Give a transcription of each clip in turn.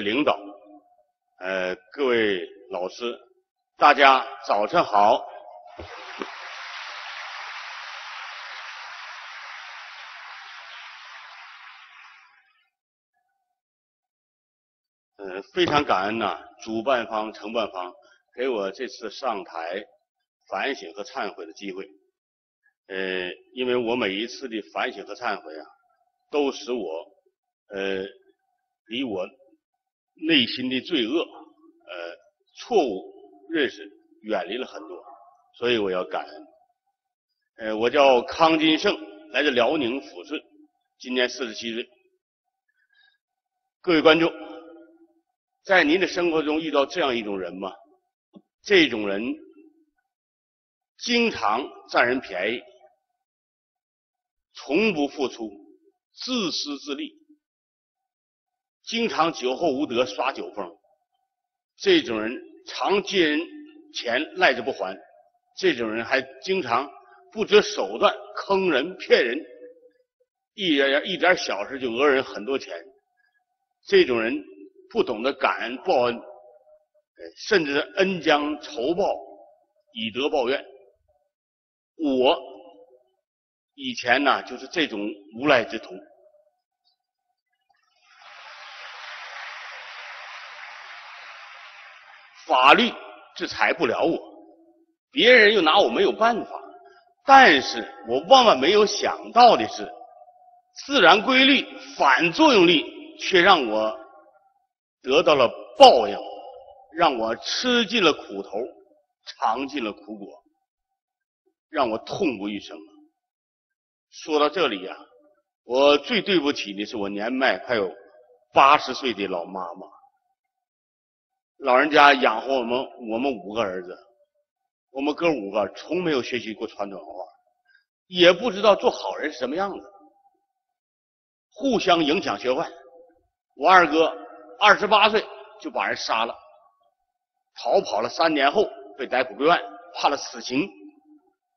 领导、呃各位老师，大家早晨好。呃，非常感恩呐、主办方、承办方给我这次上台反省和忏悔的机会。呃，因为我每一次的反省和忏悔啊，都使我呃离我内心的罪恶、呃错误认识远离了很多，所以我要感恩。呃，我叫康金胜，来自辽宁抚顺，今年四十七岁。各位观众，在您的生活中遇到这样一种人吗？这种人经常占人便宜，从不付出，自私自利，经常酒后无德耍酒疯。这种人常借人钱赖着不还，这种人还经常不择手段坑人骗人，一点一点小事就讹人很多钱。这种人不懂得感恩报恩，甚至恩将仇报，以德报怨。我以前呢就是这种无赖之徒。法律制裁不了我，别人又拿我没有办法。但是我万万没有想到的是，自然规律反作用力却让我得到了报应，让我吃尽了苦头，尝尽了苦果，让我痛不欲生。说到这里呀、我最对不起的是我年迈快有八十岁的老妈妈。老人家养活我们，我们五个儿子，我们哥五个从没有学习过传统文化，也不知道做好人是什么样子，互相影响学坏。我二哥二十八岁就把人杀了，逃跑了三年后被逮捕归案，判了死刑。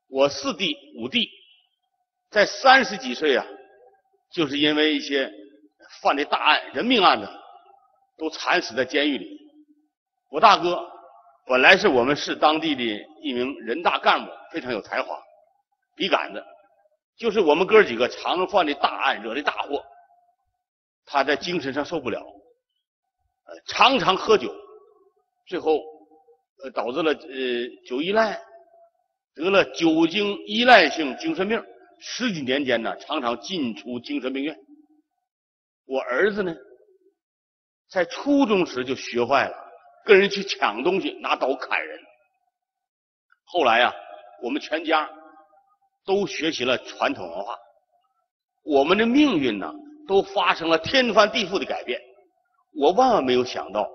我四弟五弟在三十几岁啊，就是因为一些犯的大案、人命案子，都惨死在监狱里。我大哥本来是我们市当地的一名人大干部，非常有才华、笔杆子，就是我们哥几个常犯的大案惹的大祸。他在精神上受不了，呃，常常喝酒，最后呃导致了呃酒依赖，得了酒精依赖性精神病，十几年间呢，常常进出精神病院。我儿子呢，在初中时就学坏了。跟人去抢东西，拿刀砍人。后来呀、我们全家都学习了传统文化，我们的命运呢，都发生了天翻地覆的改变。我万万没有想到，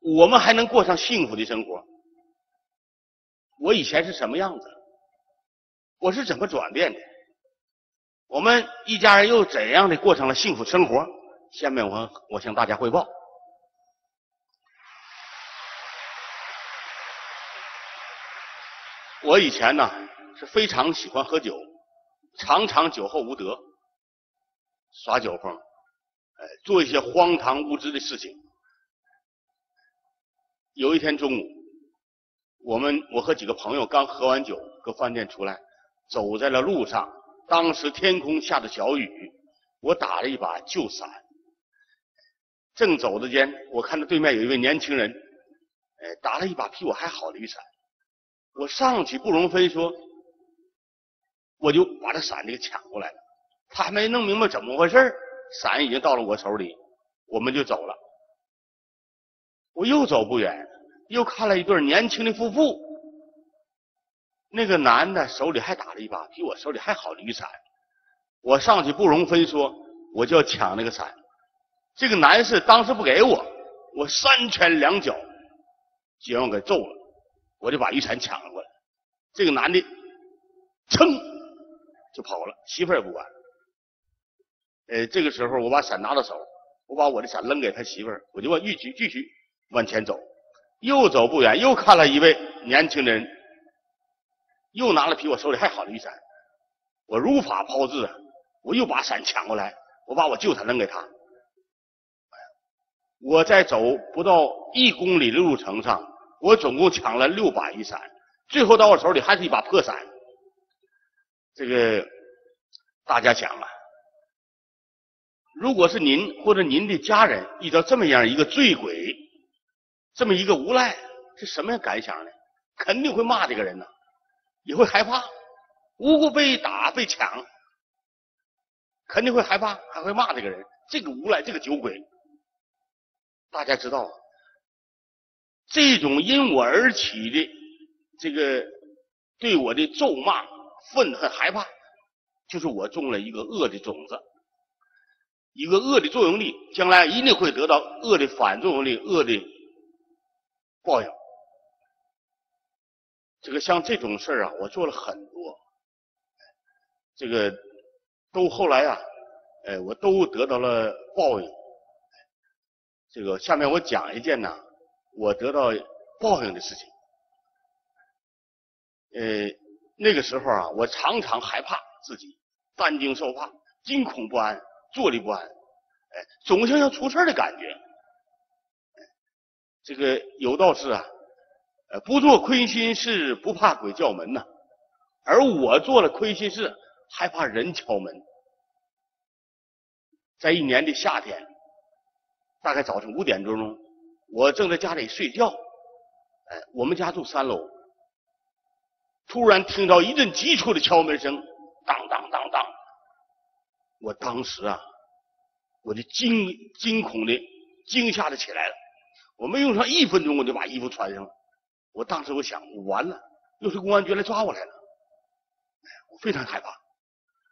我们还能过上幸福的生活。我以前是什么样子？我是怎么转变的？我们一家人又怎样的过上了幸福生活？下面我我向大家汇报。我以前呢是非常喜欢喝酒，常常酒后无德，耍酒疯，哎，做一些荒唐无知的事情。有一天中午，我们我和几个朋友刚喝完酒，搁饭店出来，走在了路上。当时天空下着小雨，我打了一把旧伞。正走着间，我看到对面有一位年轻人，哎，打了一把比我还好的雨伞。我上去不容分说，我就把这伞给抢过来了。他还没弄明白怎么回事伞已经到了我手里，我们就走了。我又走不远，又看了一对年轻的夫妇。那个男的手里还打了一把比我手里还好的雨伞。我上去不容分说，我就要抢那个伞。这个男士当时不给我，我三拳两脚将我给揍了。我就把雨伞抢了过来，这个男的噌就跑了，媳妇也不管。呃，这个时候我把伞拿到手，我把我的伞扔给他媳妇儿，我就往继续继续往前走，又走不远，又看了一位年轻人，又拿了比我手里还好的雨伞，我如法炮制，我又把伞抢过来，我把我旧伞扔给他，我在走不到一公里的路程上，我总共抢了六把雨伞，最后到我手里还是一把破伞。这个大家想啊，如果是您或者您的家人遇到这么样一个醉鬼，这么一个无赖，是什么样感想呢？肯定会骂这个人呢，也会害怕，无辜被打被抢，肯定会害怕，还会骂这个人，这个无赖，这个酒鬼。大家知道，这种因我而起的这个对我的咒骂、愤恨、害怕，就是我种了一个恶的种子，一个恶的作用力，将来一定会得到恶的反作用力、恶的报应。这个像这种事儿啊，我做了很多，这个都后来啊，哎，我都得到了报应。这个下面我讲一件呢，我得到报应的事情。呃，那个时候啊，我常常害怕自己，担惊受怕，惊恐不安，坐立不安，哎，总像要出事的感觉。这个有道是啊，呃，不做亏心事，不怕鬼叫门呐。而我做了亏心事，害怕人敲门。在一年的夏天。大概早晨五点多钟，我正在家里睡觉，哎，我们家住三楼，突然听到一阵急促的敲门声，当当当当，我当时啊，我就惊惊恐的惊吓的起来了，我没用上一分钟，我就把衣服穿上了，我当时我想，完了，又是公安局来抓我来了，我非常害怕，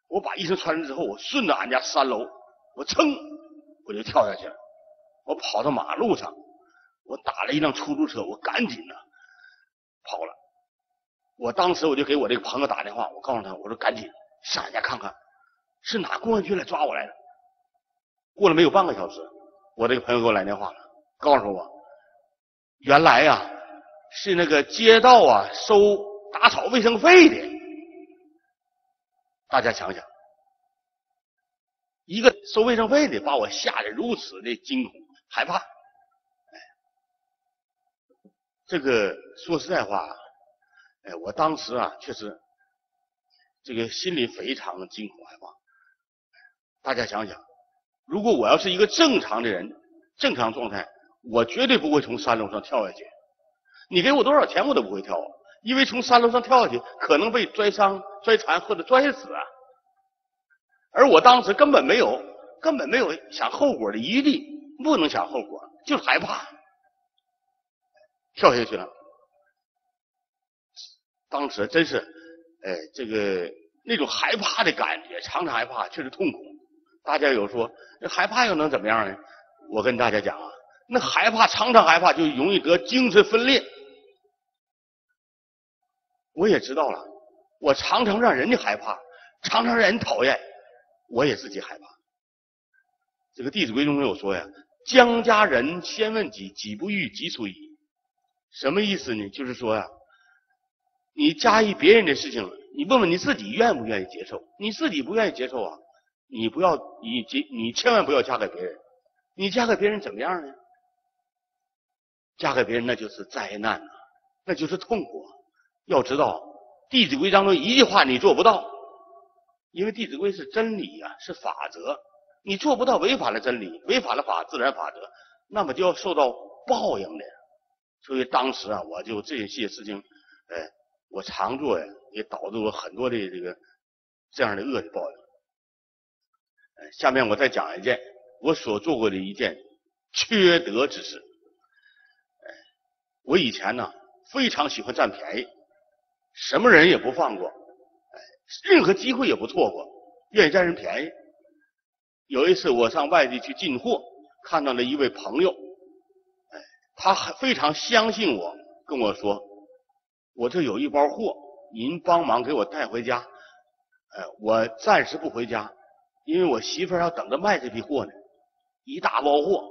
我把衣裳穿上之后，我顺着俺家三楼，我噌，我就跳下去了。我跑到马路上，我打了一辆出租车，我赶紧的跑了。我当时我就给我这个朋友打电话，我告诉他，我说赶紧上俺家看看，是哪公安局来抓我来了。过了没有半个小时，我这个朋友给我来电话了，告诉我，原来呀是那个街道啊收打扫卫生费的。大家想想，一个收卫生费的，把我吓得如此的惊恐。害怕，这个说实在话，哎，我当时啊，确实这个心里非常惊恐害怕。大家想想，如果我要是一个正常的人，正常状态，我绝对不会从三楼上跳下去。你给我多少钱，我都不会跳，因为从三楼上跳下去，可能被摔伤、摔残或者摔死啊。而我当时根本没有，根本没有想后果的余地。不能想后果，就是害怕，跳下去了。当时真是，哎，这个那种害怕的感觉，常常害怕，确实痛苦。大家有说，那害怕又能怎么样呢？我跟大家讲啊，那害怕，常常害怕，就容易得精神分裂。我也知道了，我常常让人家害怕，常常让人讨厌，我也自己害怕。这个《弟子规》中有说呀。将家人先问己，己不欲，己所以。什么意思呢？就是说呀，你加于别人的事情，你问问你自己愿不愿意接受？你自己不愿意接受啊，你不要，你，你千万不要嫁给别人。你嫁给别人怎么样呢？嫁给别人那就是灾难呐，那就是痛苦。要知道，《弟子规》当中一句话你做不到，因为《弟子规》是真理呀，是法则。你做不到违反了真理，违反了法自然法则，那么就要受到报应的。所以当时啊，我就这些事情，哎，我常做呀，也导致我很多的这个这样的恶的报应。下面我再讲一件我所做过的一件缺德之事。我以前呢非常喜欢占便宜，什么人也不放过，任何机会也不错过，愿意占人便宜。有一次我上外地去进货，看到了一位朋友，他非常相信我，跟我说：“我这有一包货，您帮忙给我带回家。”哎，我暂时不回家，因为我媳妇儿要等着卖这批货呢，一大包货。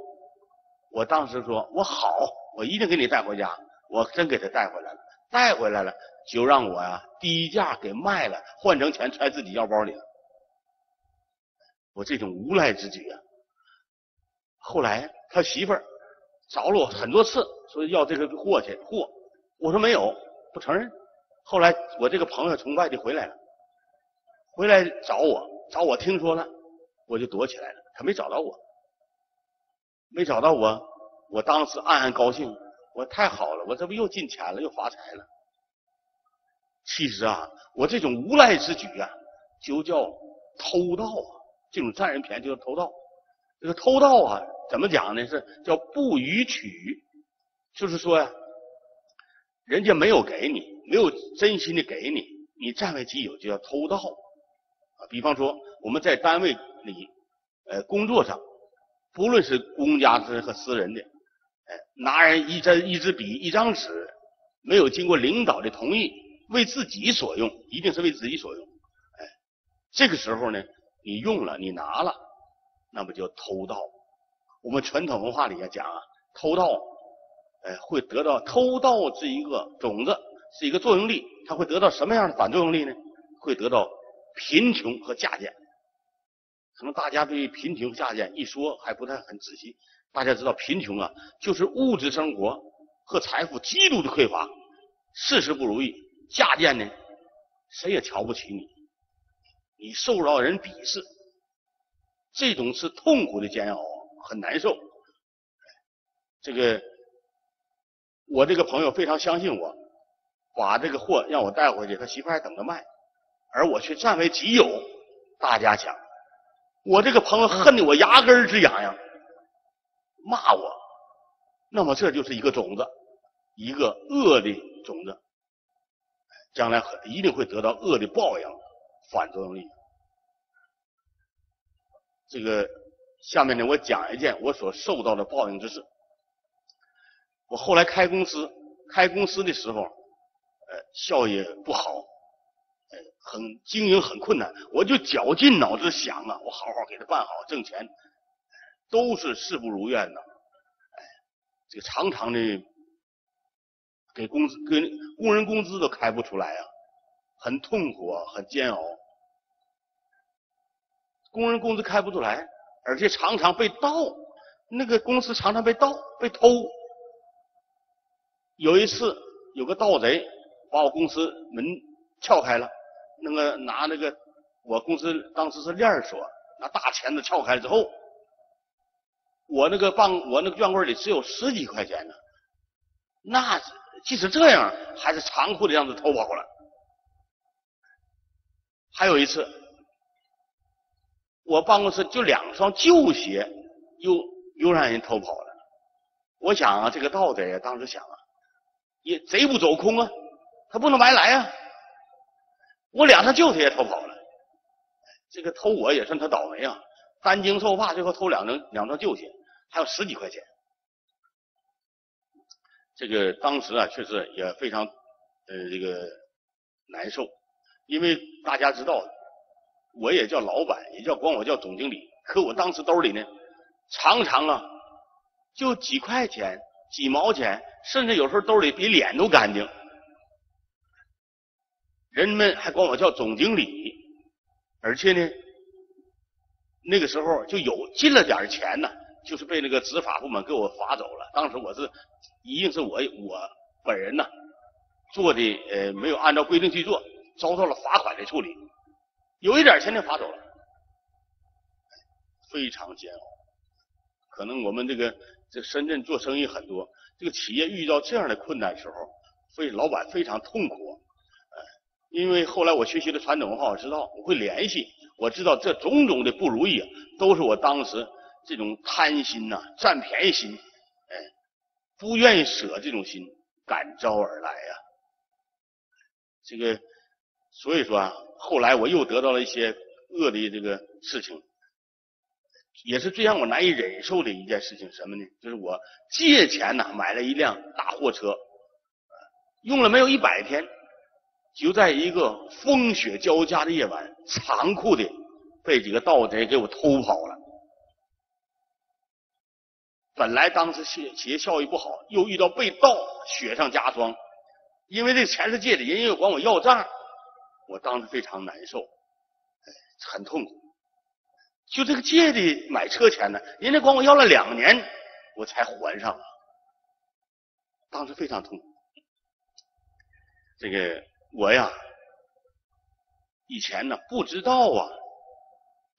我当时说：“我好，我一定给你带回家。”我真给他带回来了，带回来了就让我呀低价给卖了，换成钱揣自己腰包里了。我这种无赖之举啊，后来他媳妇儿找了我很多次，说要这个货去货，我说没有，不承认。后来我这个朋友从外地回来了，回来找我，找我听说了，我就躲起来了。他没找到我，没找到我，我当时暗暗高兴，我太好了，我这不又进钱了，又发财了。其实啊，我这种无赖之举啊，就叫偷盗啊，这种占人便宜就叫偷盗。这个偷盗啊，怎么讲呢？是叫不予取，就是说呀，人家没有给你，没有真心的给你，你占为己有，就叫偷盗啊。比方说，我们在单位里，呃，工作上，不论是公家的和私人的，哎，拿人一支一支笔、一张纸，没有经过领导的同意，为自己所用，一定是为自己所用。哎，这个时候呢，你用了，你拿了。那么叫偷盗。我们传统文化里也讲啊，偷盗，哎，会得到偷盗是一个种子，是一个作用力，它会得到什么样的反作用力呢？会得到贫穷和下贱。可能大家对贫穷下贱一说还不太很仔细。大家知道贫穷啊，就是物质生活和财富极度的匮乏，事事不如意。下贱呢，谁也瞧不起你，你受到人鄙视。这种是痛苦的煎熬，很难受。这个我这个朋友非常相信我，把这个货让我带回去，他媳妇还等着卖，而我却占为己有。大家讲，我这个朋友恨得我牙根直痒痒，骂我。那么这就是一个种子，一个恶的种子，将来很一定会得到恶的报应，反作用力。这个下面呢，我讲一件我所受到的报应之事。我后来开公司，开公司的时候，呃，效益不好，呃，很经营很困难。我就绞尽脑汁想啊，我好好给他办好，挣钱，都是事不如愿的。哎，这个常常的给工资，给工人工资都开不出来啊，很痛苦啊，很煎熬。工人工资开不出来，而且常常被盗，那个公司常常被盗、被偷。有一次，有个盗贼把我公司门撬开了，那个拿那个我公司当时是链锁，拿大钳子撬开之后，我那个办我那个卷柜里只有十几块钱呢。那即使这样，还是残酷的样子偷跑了。还有一次。我办公室就两双旧鞋，又又让人偷跑了。我想啊，这个盗贼啊，当时想啊，也贼不走空啊，他不能白来啊。我两双旧鞋也偷跑了，这个偷我也算他倒霉啊，担惊受怕，最后偷两双两双旧鞋，还有十几块钱。这个当时啊，确实也非常呃这个难受，因为大家知道。我也叫老板，也叫管我叫总经理，可我当时兜里呢，常常啊，就几块钱、几毛钱，甚至有时候兜里比脸都干净。人们还管我叫总经理，而且呢，那个时候就有进了点钱呢，就是被那个执法部门给我罚走了。当时我是一定是我我本人呢做的呃没有按照规定去做，遭到了罚款的处理。有一点钱就划走了，非常煎熬。可能我们这个这深圳做生意很多，这个企业遇到这样的困难时候，非老板非常痛苦。因为后来我学习了传统文化，我知道我会联系，我知道这种种的不如意，都是我当时这种贪心呐、占便宜心，哎，不愿意舍这种心感召而来呀。这个，所以说啊。后来我又得到了一些恶的这个事情，也是最让我难以忍受的一件事情，什么呢？就是我借钱呢买了一辆大货车，用了没有一百天，就在一个风雪交加的夜晚，残酷的被几个盗贼给我偷跑了。本来当时企企业效益不好，又遇到被盗，雪上加霜，因为这钱是借的，人家又管我要账。我当时非常难受，很痛苦。就这个借的买车钱呢，人家管我要了两年，我才还上了。当时非常痛苦。这个我呀，以前呢不知道啊，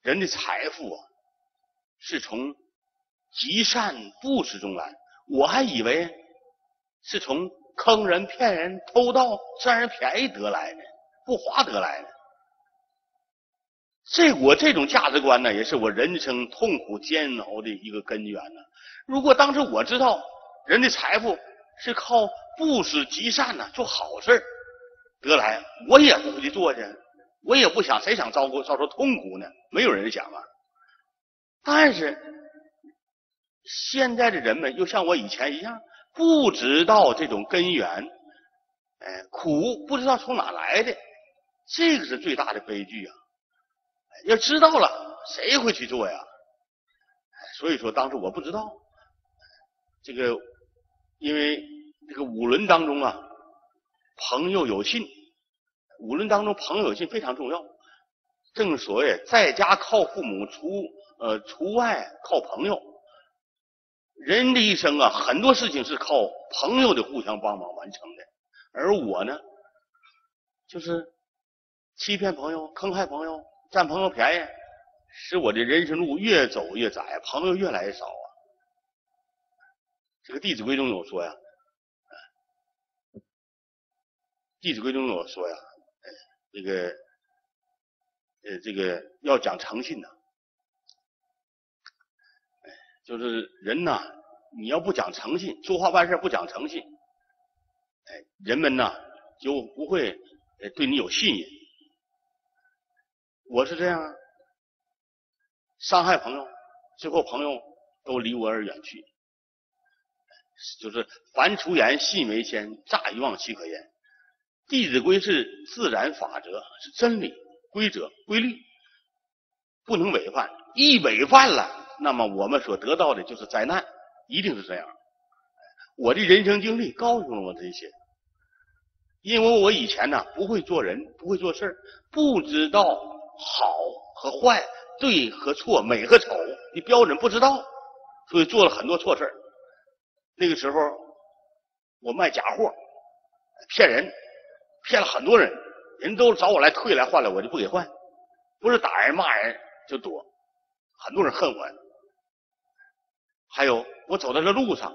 人的财富啊是从积善布施中来，我还以为是从坑人、骗人、偷盗、占人便宜得来的，不花得来的。这我这种价值观呢，也是我人生痛苦煎熬的一个根源呢。如果当时我知道人的财富是靠布施积善呢，做好事得来，我也不会去做去，我也不想，谁想遭过遭受痛苦呢？没有人想啊。但是现在的人们又像我以前一样，不知道这种根源，哎，苦不知道从哪来的，这个是最大的悲剧啊。要知道了，谁会去做呀？所以说，当时我不知道，这个，因为这个五伦当中啊，朋友有信，五伦当中朋友有信非常重要。正所谓，在家靠父母，出呃出外靠朋友。人的一生啊，很多事情是靠朋友的互相帮忙完成的。而我呢，就是欺骗朋友，坑害朋友。占朋友便宜，使我的人生路越走越窄，朋友越来越少啊。这个《弟子规》中有说呀，《弟子规》中有说呀，这个呃，这个要讲诚信呐，就是人呐，你要不讲诚信，说话办事不讲诚信，哎，人们呐就不会对你有信任。我是这样，伤害朋友，最后朋友都离我而远去。就是凡出言，信为先，诈一妄，岂可言？弟子规是自然法则，是真理规则规律，不能违反。一违反了，那么我们所得到的就是灾难，一定是这样。我的人生经历告诉了我这些，因为我以前呢不会做人，不会做事不知道。好和坏，对和错，美和丑，你标准不知道，所以做了很多错事那个时候，我卖假货，骗人，骗了很多人，人都找我来退来换来，我就不给换，不是打人骂人就躲，很多人恨我。还有我走在这路上，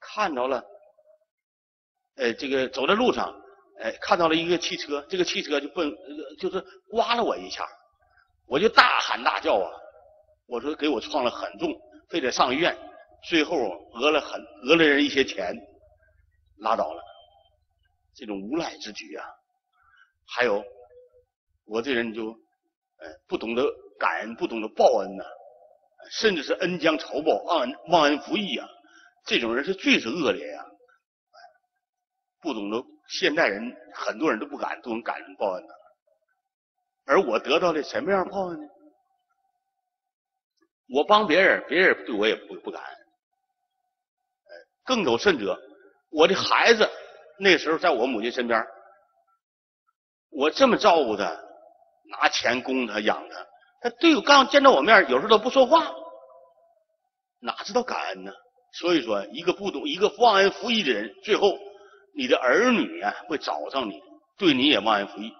看到了，呃，这个走在路上，哎，看到了一个汽车，这个汽车就奔，就是刮了我一下。我就大喊大叫啊！我说给我撞了很重，非得上医院。最后讹了很讹了人一些钱，拉倒了。这种无赖之举啊！还有我这人就呃不懂得感恩，不懂得报恩呐，甚至是恩将仇报、忘恩忘恩负义啊！这种人是最是恶劣呀！不懂得现代人很多人都不敢都能感恩报恩的。而我得到的什么样报恩呢？我帮别人，别人对我也不不感恩。更有甚者，我的孩子那时候在我母亲身边，我这么照顾他，拿钱供他养他，他对我刚见到我面，有时候都不说话，哪知道感恩呢？所以说，一个不懂、一个忘恩负义的人，最后你的儿女啊会找上你，对你也忘恩负义。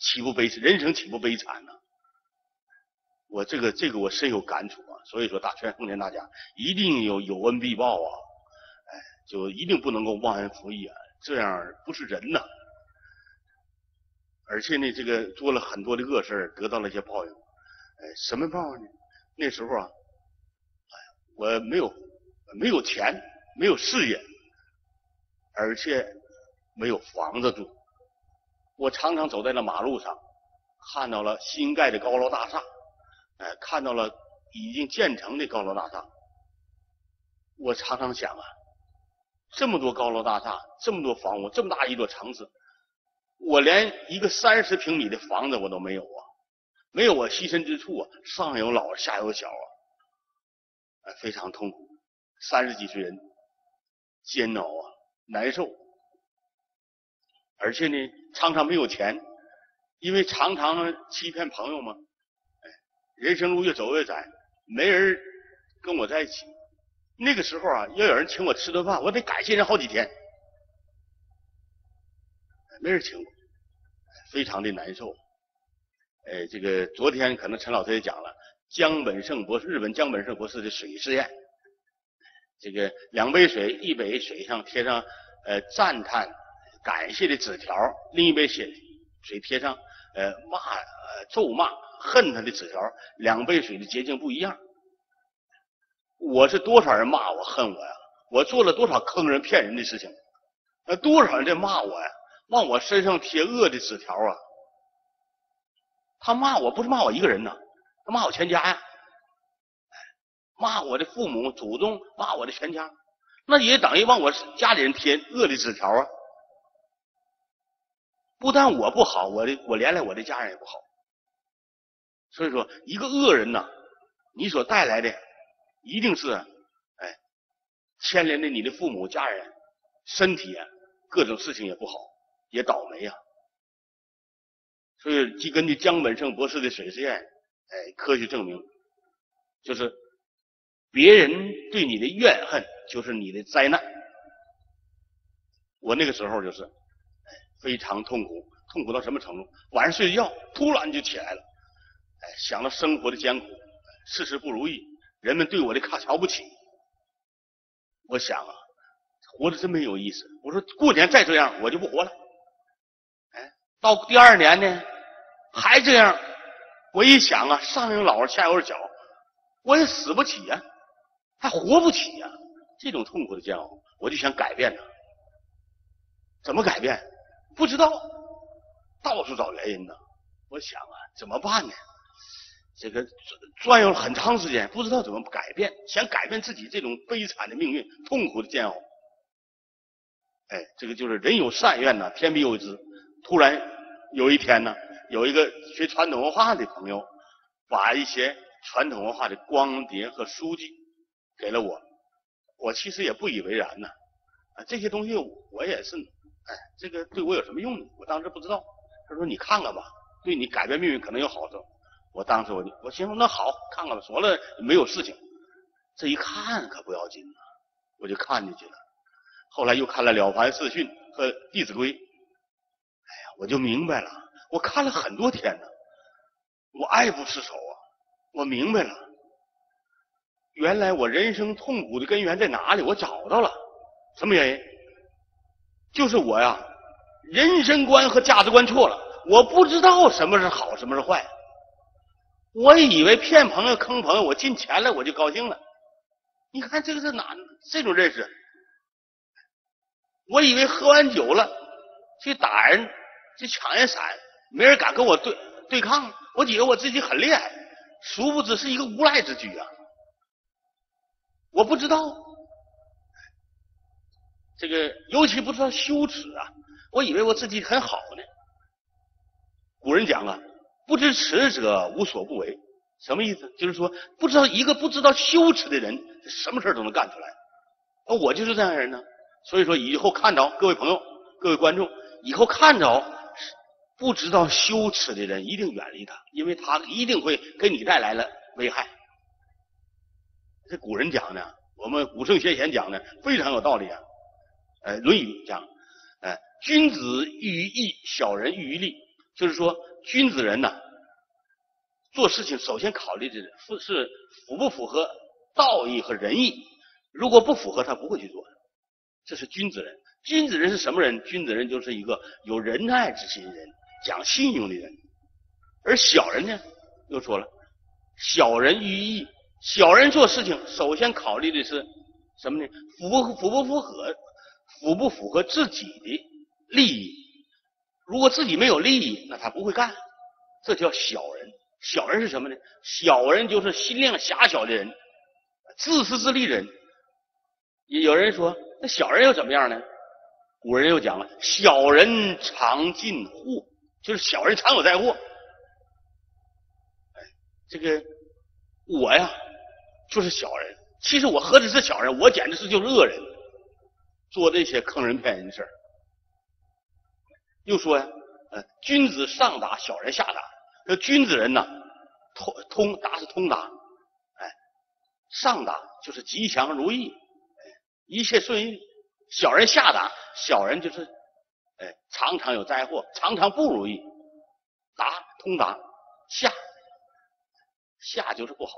岂不悲惨？人生岂不悲惨呢？我这个这个我深有感触啊！所以说，大劝奉劝大家，一定有有恩必报啊！哎，就一定不能够忘恩负义啊！这样不是人呐！而且呢，这个做了很多的恶事得到了一些报应。哎，什么报应呢？那时候啊，哎，我没有没有钱，没有事业，而且没有房子住。我常常走在那马路上，看到了新盖的高楼大厦，哎，看到了已经建成的高楼大厦。我常常想啊，这么多高楼大厦，这么多房屋，这么大一座城市，我连一个三十平米的房子我都没有啊，没有我栖身之处啊，上有老下有小啊，哎，非常痛苦。三十几岁人，煎熬啊，难受。而且呢，常常没有钱，因为常常欺骗朋友嘛。哎，人生路越走越窄，没人跟我在一起，那个时候啊，要有人请我吃顿饭，我得感谢人好几天。没人请我，非常的难受。哎，这个昨天可能陈老师也讲了，江本胜博士，日本江本胜博士的水试验。这个两杯水，一杯水上贴上呃赞叹、感谢的纸条，另一杯水水贴上呃骂、呃咒骂、恨他的纸条，两杯水的结晶不一样。我是多少人骂我、恨我呀？我做了多少坑人、骗人的事情？那多少人在骂我呀？往我身上贴恶的纸条啊！他骂我不是骂我一个人呐，他骂我全家呀。骂我的父母、祖宗，骂我的全家，那也等于往我家里人贴恶的纸条啊！不但我不好，我的我连累我的家人也不好。所以说，一个恶人呐，你所带来的一定是哎，牵连着你的父母、家人、身体啊，各种事情也不好，也倒霉呀。所以，就根据江本胜博士的水实验，哎，科学证明，就是。别人对你的怨恨就是你的灾难。我那个时候就是，非常痛苦，痛苦到什么程度？晚上睡觉突然就起来了，哎，想到生活的艰苦，事事不如意，人们对我的看瞧不起。我想啊，活着真没有意思。我说过年再这样，我就不活了。哎，到第二年呢，还这样，我一想啊，上有老下有小，我也死不起呀。还活不起呀！这种痛苦的煎熬，我就想改变它。怎么改变？不知道，到处找原因呢。我想啊，怎么办呢？这个转转悠了很长时间，不知道怎么改变。想改变自己这种悲惨的命运、痛苦的煎熬。哎，这个就是人有善愿呐，天必有之。突然有一天呢，有一个学传统文化的朋友，把一些传统文化的光碟和书籍。给了我，我其实也不以为然呢。啊，这些东西我也是，哎，这个对我有什么用呢？我当时不知道。他说你看看吧，对你改变命运可能有好处。我当时我就我行，那好看看吧，说了没有事情。这一看可不要紧呐，我就看进去了。后来又看了《了凡四训》和《弟子规》，哎呀，我就明白了。我看了很多天呢，我爱不释手啊，我明白了。原来我人生痛苦的根源在哪里？我找到了，什么原因？就是我呀，人生观和价值观错了。我不知道什么是好，什么是坏。我以为骗朋友、坑朋友，我进钱了我就高兴了。你看这个是哪这种认识？我以为喝完酒了去打人、去抢人伞，没人敢跟我对对抗。我以为我自己很厉害，殊不知是一个无赖之举啊。我不知道，这个尤其不知道羞耻啊！我以为我自己很好呢。古人讲啊，不知耻者无所不为，什么意思？就是说，不知道一个不知道羞耻的人，什么事都能干出来。那我就是这样人呢。所以说，以后看着各位朋友、各位观众，以后看着不知道羞耻的人，一定远离他，因为他一定会给你带来了危害。这古人讲的，我们古圣先贤讲的非常有道理啊。呃，《论语》讲，呃，君子喻于义，小人喻于利。就是说，君子人呢，做事情首先考虑的是是符不符合道义和仁义。如果不符合，他不会去做的。这是君子人。君子人是什么人？君子人就是一个有仁爱之心的人，讲信用的人。而小人呢，又说了，小人喻于义。小人做事情，首先考虑的是什么呢？符不符不符合，符不符合自己的利益？如果自己没有利益，那他不会干。这叫小人。小人是什么呢？小人就是心量狭小的人，自私自利的人。有人说，那小人又怎么样呢？古人又讲了，小人常进货，就是小人常有灾祸。哎，这个我呀。就是小人，其实我何止是小人，我简直是就是恶人，做这些坑人骗人的事儿。又说呀，呃，君子上达，小人下达。这君子人呢，通通达是通达，哎，上达就是吉祥如意，一切顺意；小人下达，小人就是哎常常有灾祸，常常不如意。达通达下下就是不好，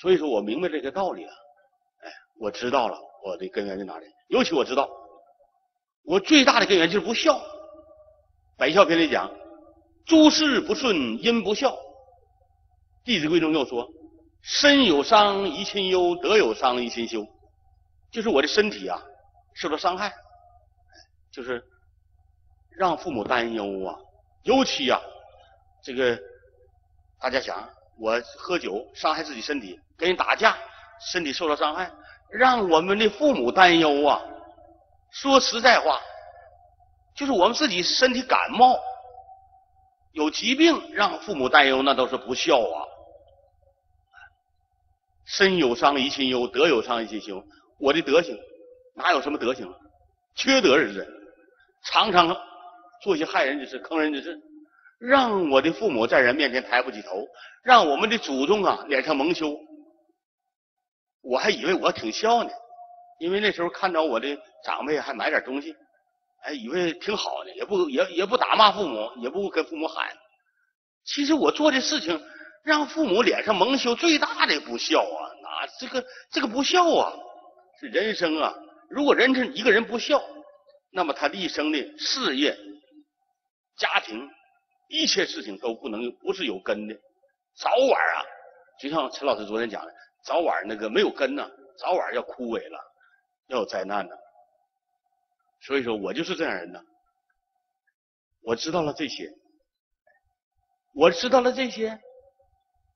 所以说我明白这个道理了。哎，我知道了我的根源在哪里。尤其我知道，我最大的根源就是不孝。《百孝篇》里讲：“诸事不顺因不孝。”《弟子规》中又说：“身有伤贻亲忧，德有伤贻亲羞。”就是我的身体啊受到伤害，就是让父母担忧啊。尤其啊，这个大家想，我喝酒伤害自己身体，跟人打架，身体受到伤害，让我们的父母担忧啊。说实在话，就是我们自己身体感冒、有疾病，让父母担忧，那都是不孝啊。身有伤贻亲忧，德有伤贻亲羞。我的德行哪有什么德行？缺德之人，常常。做些害人之事、坑人之事，让我的父母在人面前抬不起头，让我们的祖宗啊脸上蒙羞。我还以为我挺孝呢，因为那时候看着我的长辈还买点东西，哎，以为挺好的，也不也也不打骂父母，也不跟父母喊。其实我做的事情让父母脸上蒙羞，最大的不孝啊！哪这个这个不孝啊？是人生啊！如果人生一个人不孝，那么他一生的事业。家庭一切事情都不能不是有根的，早晚啊，就像陈老师昨天讲的，早晚那个没有根呢，早晚要枯萎了，要有灾难的。所以说我就是这样人呢。我知道了这些，我知道了这些，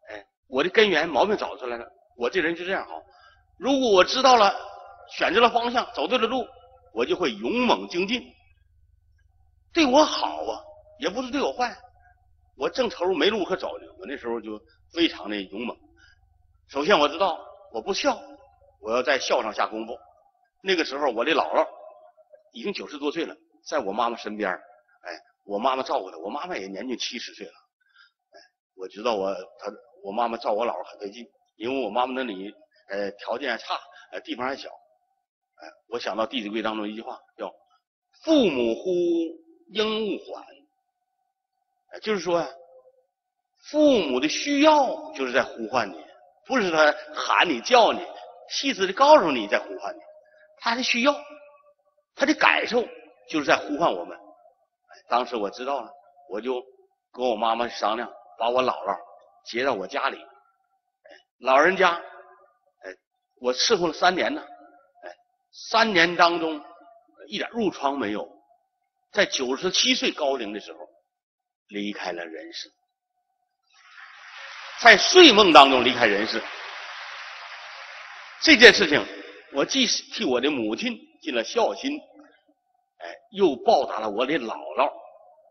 哎，我的根源毛病找出来了。我这人就这样好。如果我知道了，选择了方向，走对了路，我就会勇猛精进，对我好啊。也不是对我坏，我正愁没路可走呢。我那时候就非常的勇猛。首先我知道我不孝，我要在孝上下功夫。那个时候我的姥姥已经九十多岁了，在我妈妈身边哎，我妈妈照顾她，我妈妈也年近七十岁了。哎，我知道我她我妈妈照我姥姥很费劲，因为我妈妈那里呃条件差，呃地方还小。哎，我想到《弟子规》当中一句话，叫“父母呼，应勿缓”。就是说呀，父母的需要就是在呼唤你，不是他喊你叫你，细致的告诉你在呼唤你，他的需要，他的感受就是在呼唤我们。当时我知道了，我就跟我妈妈商量，把我姥姥接到我家里。老人家，我伺候了三年呢，三年当中一点褥疮没有，在九十七岁高龄的时候。离开了人世，在睡梦当中离开人世。这件事情，我既替我的母亲尽了孝心，哎，又报答了我的姥姥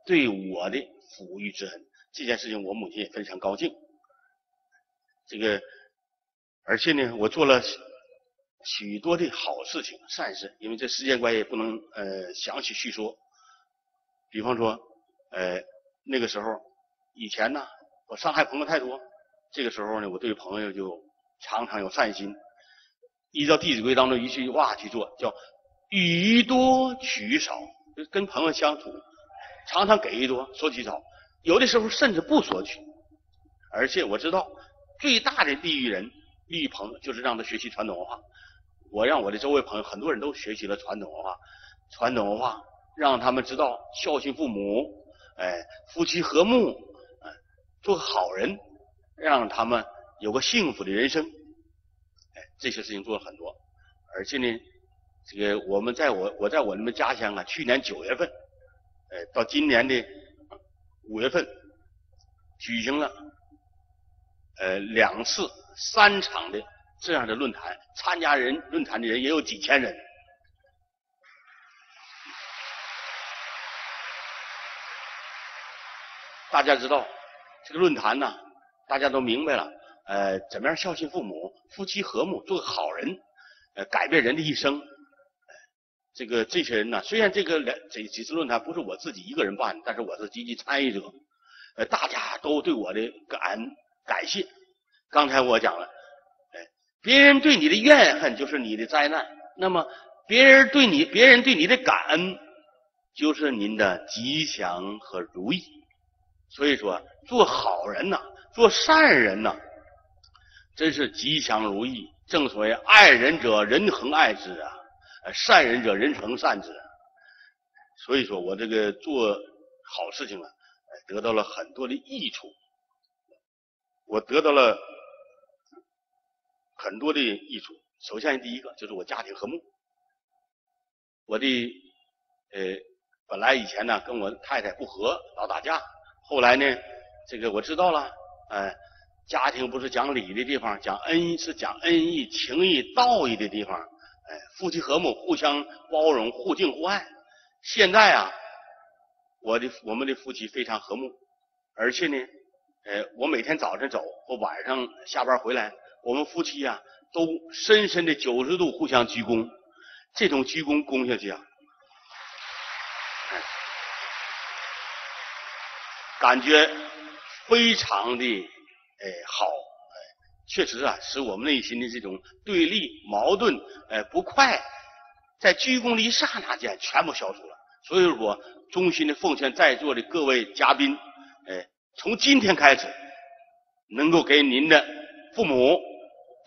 对我的抚育之恩。这件事情，我母亲也非常高兴。这个，而且呢，我做了许多的好事情、善事。因为这时间关系，不能呃详细叙说。比方说，呃。那个时候，以前呢，我伤害朋友太多。这个时候呢，我对朋友就常常有善心，依照《弟子规》当中一句话去做，叫“予多取少”。就跟朋友相处，常常给予多，索取少。有的时候甚至不索取。而且我知道，最大的利益人、利益朋友，就是让他学习传统文化。我让我的周围朋友很多人都学习了传统文化，传统文化让他们知道孝敬父母。哎，夫妻和睦，哎，做个好人，让他们有个幸福的人生。哎，这些事情做了很多，而且呢，这个我们在我我在我们家乡啊，去年九月份，哎，到今年的五月份，举行了呃两次、三场的这样的论坛，参加人论坛的人也有几千人。大家知道这个论坛呢，大家都明白了，呃，怎么样孝敬父母，夫妻和睦，做个好人，呃，改变人的一生。这个这些人呢，虽然这个两这几次论坛不是我自己一个人办，但是我是积极参与者，呃，大家都对我的感恩感谢。刚才我讲了，哎，别人对你的怨恨就是你的灾难，那么别人对你，别人对你的感恩就是您的吉祥和如意。所以说，做好人呐，做善人呐，真是吉祥如意。正所谓，爱人者，人恒爱之啊；善人者，人恒善之。所以说我这个做好事情啊，得到了很多的益处。我得到了很多的益处。首先，第一个就是我家庭和睦。我的呃，本来以前呢跟我太太不和，老打架。后来呢，这个我知道了，哎，家庭不是讲理的地方，讲恩是讲恩义、情义、道义的地方。哎，夫妻和睦，互相包容，互敬互爱。现在啊，我的我们的夫妻非常和睦，而且呢，呃，我每天早晨走或晚上下班回来，我们夫妻呀都深深的九十度互相鞠躬，这种鞠躬躬下去啊。感觉非常的哎好，哎，确实啊，使我们内心的这种对立、矛盾、哎不快，在鞠躬的一刹那间全部消除了。所以说，衷心的奉劝在座的各位嘉宾，哎，从今天开始，能够给您的父母、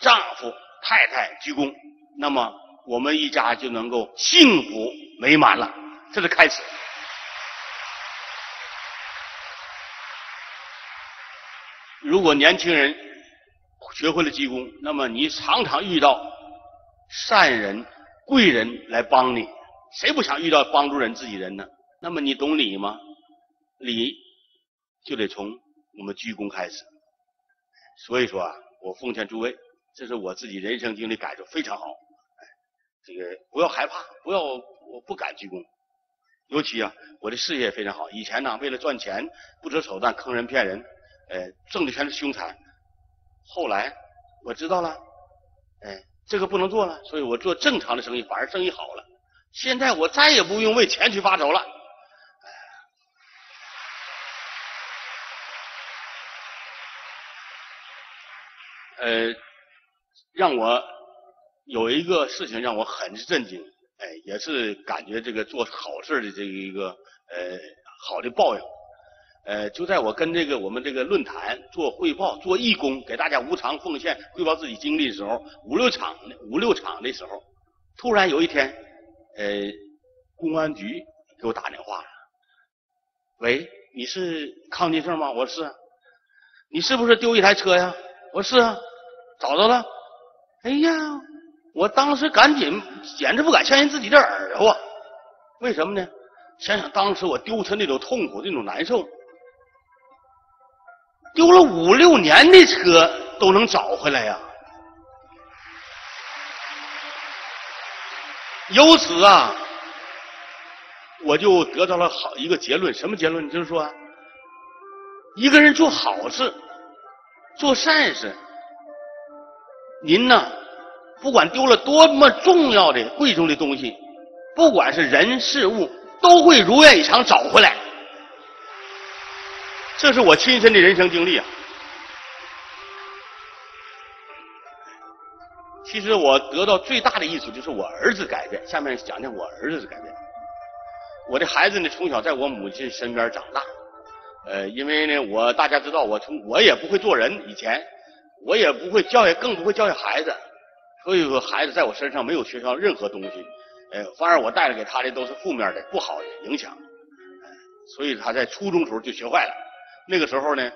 丈夫、太太鞠躬，那么我们一家就能够幸福美满了。这是开始。如果年轻人学会了鞠躬，那么你常常遇到善人、贵人来帮你。谁不想遇到帮助人自己人呢？那么你懂礼吗？礼就得从我们鞠躬开始。所以说啊，我奉劝诸位，这是我自己人生经历感受非常好。这个不要害怕，不要我不敢鞠躬。尤其啊，我的事业非常好。以前呢，为了赚钱，不择手段坑人骗人。哎，挣的全是凶残。后来我知道了，哎，这个不能做了，所以我做正常的生意，反而生意好了。现在我再也不用为钱去发愁了。呃，让我有一个事情让我很是震惊，哎，也是感觉这个做好事的这一个呃好的报应。呃，就在我跟这个我们这个论坛做汇报、做义工，给大家无偿奉献、汇报自己经历的时候，五六场、五六场的时候，突然有一天，呃，公安局给我打电话了。喂，你是康金胜吗？我是。你是不是丢一台车呀？我是啊。找着了。哎呀，我当时赶紧，简直不敢相信自己的耳朵啊。为什么呢？想想当时我丢车那种痛苦、那种难受。丢了五六年的车都能找回来呀！由此啊，我就得到了好一个结论，什么结论？就是说，一个人做好事、做善事，您呢，不管丢了多么重要的、贵重的东西，不管是人事物，都会如愿以偿找回来。这是我亲身的人生经历啊！其实我得到最大的益处就是我儿子改变。下面讲讲我儿子的改变。我的孩子呢，从小在我母亲身边长大。呃，因为呢，我大家知道，我从我也不会做人，以前我也不会教育，更不会教育孩子。所以说，孩子在我身上没有学到任何东西。呃，反而我带给他的都是负面的、不好的影响。所以他在初中时候就学坏了。那个时候呢，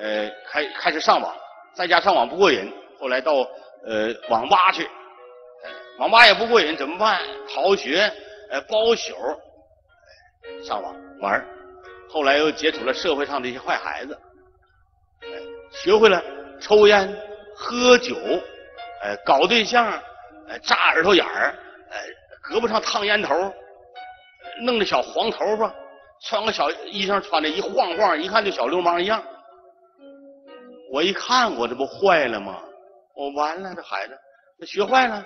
呃，开开始上网，在家上网不过瘾，后来到呃网吧去，网吧也不过瘾，怎么办？逃学，呃，包宿，上网玩后来又接触了社会上的一些坏孩子，学会了抽烟、喝酒，呃，搞对象，呃，扎耳朵眼儿，呃，胳膊上烫烟头，弄的小黄头发。穿个小衣裳，穿的一晃晃，一看就小流氓一样。我一看，我这不坏了吗？我完了，这孩子，他学坏了。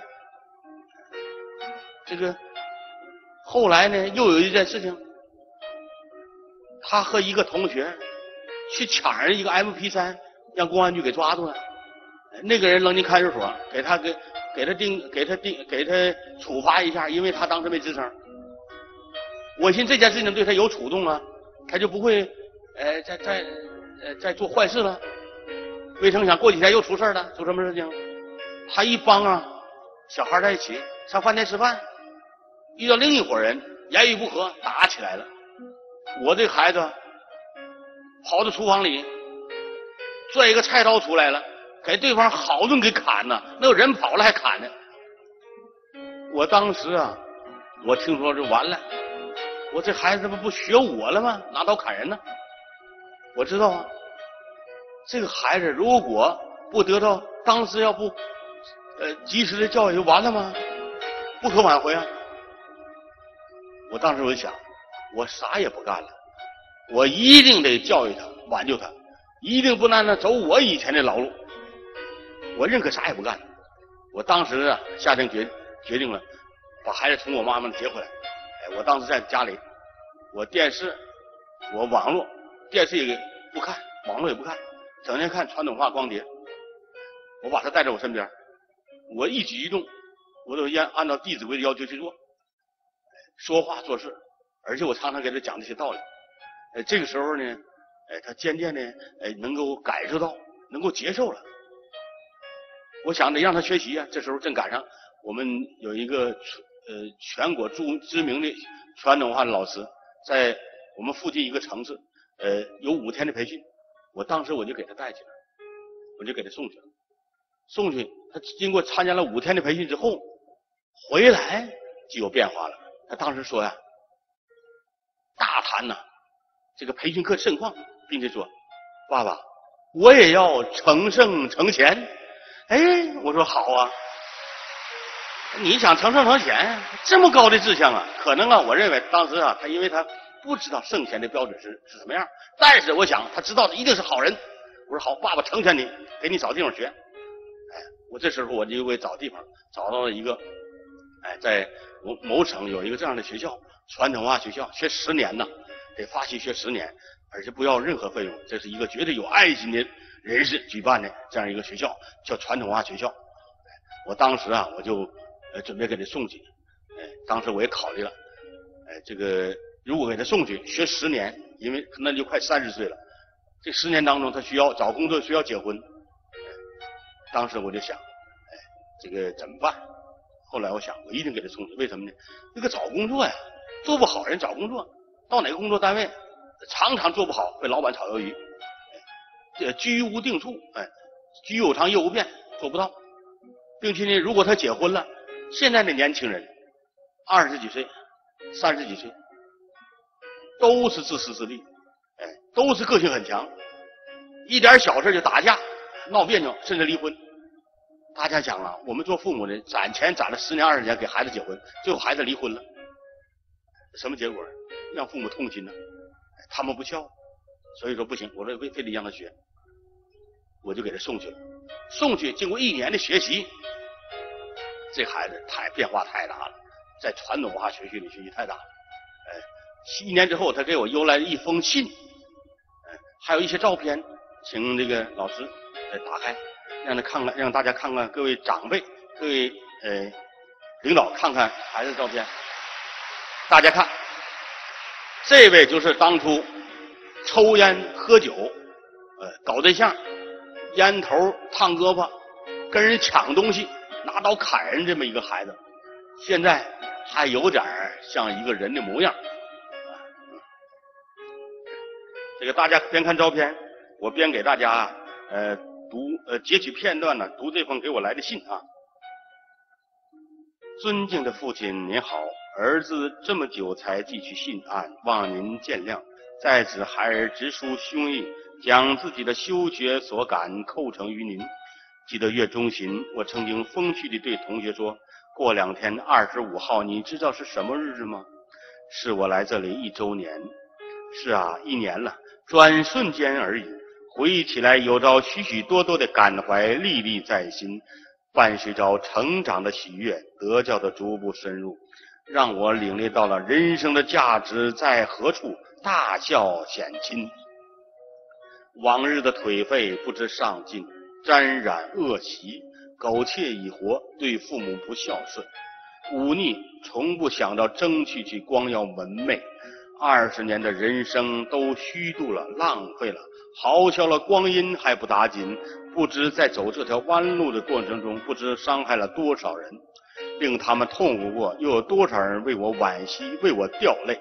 这个后来呢，又有一件事情，他和一个同学去抢人一个 M P 三，让公安局给抓住了。那个人扔进看守所，给他给给他定给他定给他处罚一下，因为他当时没吱声。我寻思这件事情对他有触动啊，他就不会呃再再呃再做坏事了。没成想过几天又出事了，出什么事情？他一帮啊小孩在一起上饭店吃饭，遇到另一伙人言语不合打起来了。我这孩子跑到厨房里拽一个菜刀出来了，给对方好顿给砍呢，那有人跑了还砍呢。我当时啊，我听说就完了。我这孩子不不学我了吗？拿刀砍人呢？我知道啊。这个孩子如果不得到当时要不呃及时的教育，就完了吗？不可挽回啊！我当时我就想，我啥也不干了，我一定得教育他，挽救他，一定不让他走我以前的老路。我认可啥也不干。我当时啊，下定决决定了，把孩子从我妈妈那接回来。我当时在家里，我电视，我网络，电视也不看，网络也不看，整天看传统化光碟。我把他带在我身边，我一举一动，我都按按照《弟子规》的要求去做，说话做事，而且我常常给他讲这些道理。呃，这个时候呢，哎，他渐渐的，哎，能够感受到，能够接受了。我想得让他学习啊，这时候正赶上我们有一个。呃，全国著知名的传统文化的老师，在我们附近一个城市，呃，有五天的培训。我当时我就给他带去了，我就给他送去了。送去，他经过参加了五天的培训之后，回来就有变化了。他当时说呀，大谈呐，这个培训课盛况，并且说，爸爸，我也要成圣成贤。哎，我说好啊。你想成圣成贤，这么高的志向啊？可能啊，我认为当时啊，他因为他不知道圣贤的标准是是什么样，但是我想他知道的一定是好人。我说好，爸爸成全你，给你找地方学。哎，我这时候我就为找地方，找到了一个，哎，在某某省有一个这样的学校，传统文化学校，学十年呢，得发起学十年，而且不要任何费用，这是一个绝对有爱心的人士举办的这样一个学校，叫传统文化学校。我当时啊，我就。呃，准备给他送去，哎，当时我也考虑了，哎，这个如果给他送去学十年，因为那就快三十岁了，这十年当中他需要找工作，需要结婚，当时我就想，哎，这个怎么办？后来我想，我一定给他送去，为什么呢？这个找工作呀，做不好人找工作，到哪个工作单位，常常做不好，被老板炒鱿鱼，这居无定处，哎，居有常，业无变，做不到，并且呢，如果他结婚了。现在的年轻人，二十几岁、三十几岁，都是自私自利，哎，都是个性很强，一点小事就打架、闹别扭，甚至离婚。大家想啊，我们做父母的攒钱攒了十年二十年给孩子结婚，最后孩子离婚了，什么结果？让父母痛心呢？他们不孝，所以说不行，我说非非得让他学，我就给他送去了。送去，经过一年的学习。这孩子太变化太大了，在传统文化学习里学习太大了。哎，一年之后，他给我邮来一封信，哎，还有一些照片，请这个老师来打开，让他看看，让大家看看各位长辈、各位呃领导看看孩子照片。大家看，这位就是当初抽烟喝酒、呃搞对象、烟头烫胳膊、跟人抢东西。拿刀砍人这么一个孩子，现在还有点像一个人的模样。这个大家边看照片，我边给大家呃读呃截取片段呢，读这封给我来的信啊。尊敬的父亲您好，儿子这么久才寄去信案，望您见谅。在此，孩儿直抒胸臆，将自己的修学所感叩诚于您。记得月中旬，我曾经风趣地对同学说：“过两天二十五号，你知道是什么日子吗？是我来这里一周年。是啊，一年了，转瞬间而已。回忆起来，有着许许多多的感怀历历在心，伴随着成长的喜悦，德教的逐步深入，让我领略到了人生的价值在何处，大孝显亲。往日的颓废不知上进。”沾染恶习，苟且已活，对父母不孝顺，忤逆，从不想着争取去光耀门楣。二十年的人生都虚度了，浪费了，豪销了光阴还不打紧，不知在走这条弯路的过程中，不知伤害了多少人，令他们痛苦过，又有多少人为我惋惜，为我掉泪。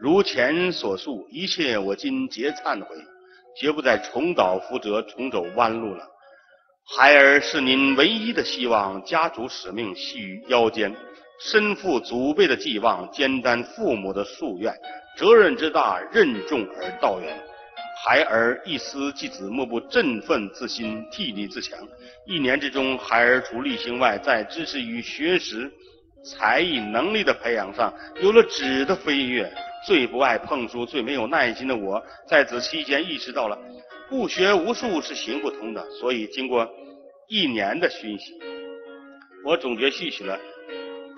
如前所述，一切我今皆忏悔，绝不再重蹈覆辙，重走弯路了。孩儿是您唯一的希望，家族使命系于腰间。身负祖辈的寄望，肩担父母的夙愿，责任之大，任重而道远。孩儿一思继子，莫不振奋自心，替力自强。一年之中，孩儿除力行外，在知识与学识、才艺、能力的培养上有了质的飞跃。最不爱碰书、最没有耐心的我，在此期间意识到了，不学无术是行不通的。所以，经过一年的熏习，我总结吸取了。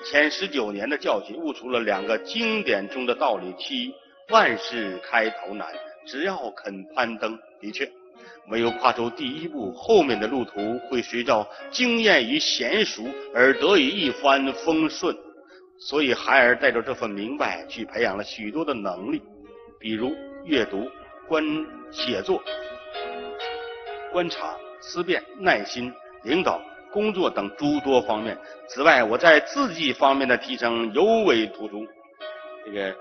前十九年的教训，悟出了两个经典中的道理：其一，万事开头难，只要肯攀登。的确，唯有跨出第一步，后面的路途会随着经验与娴熟而得以一帆风顺。所以，孩儿带着这份明白去培养了许多的能力，比如阅读、观写作、观察、思辨、耐心、领导。工作等诸多方面。此外，我在字迹方面的提升尤为突出。这个，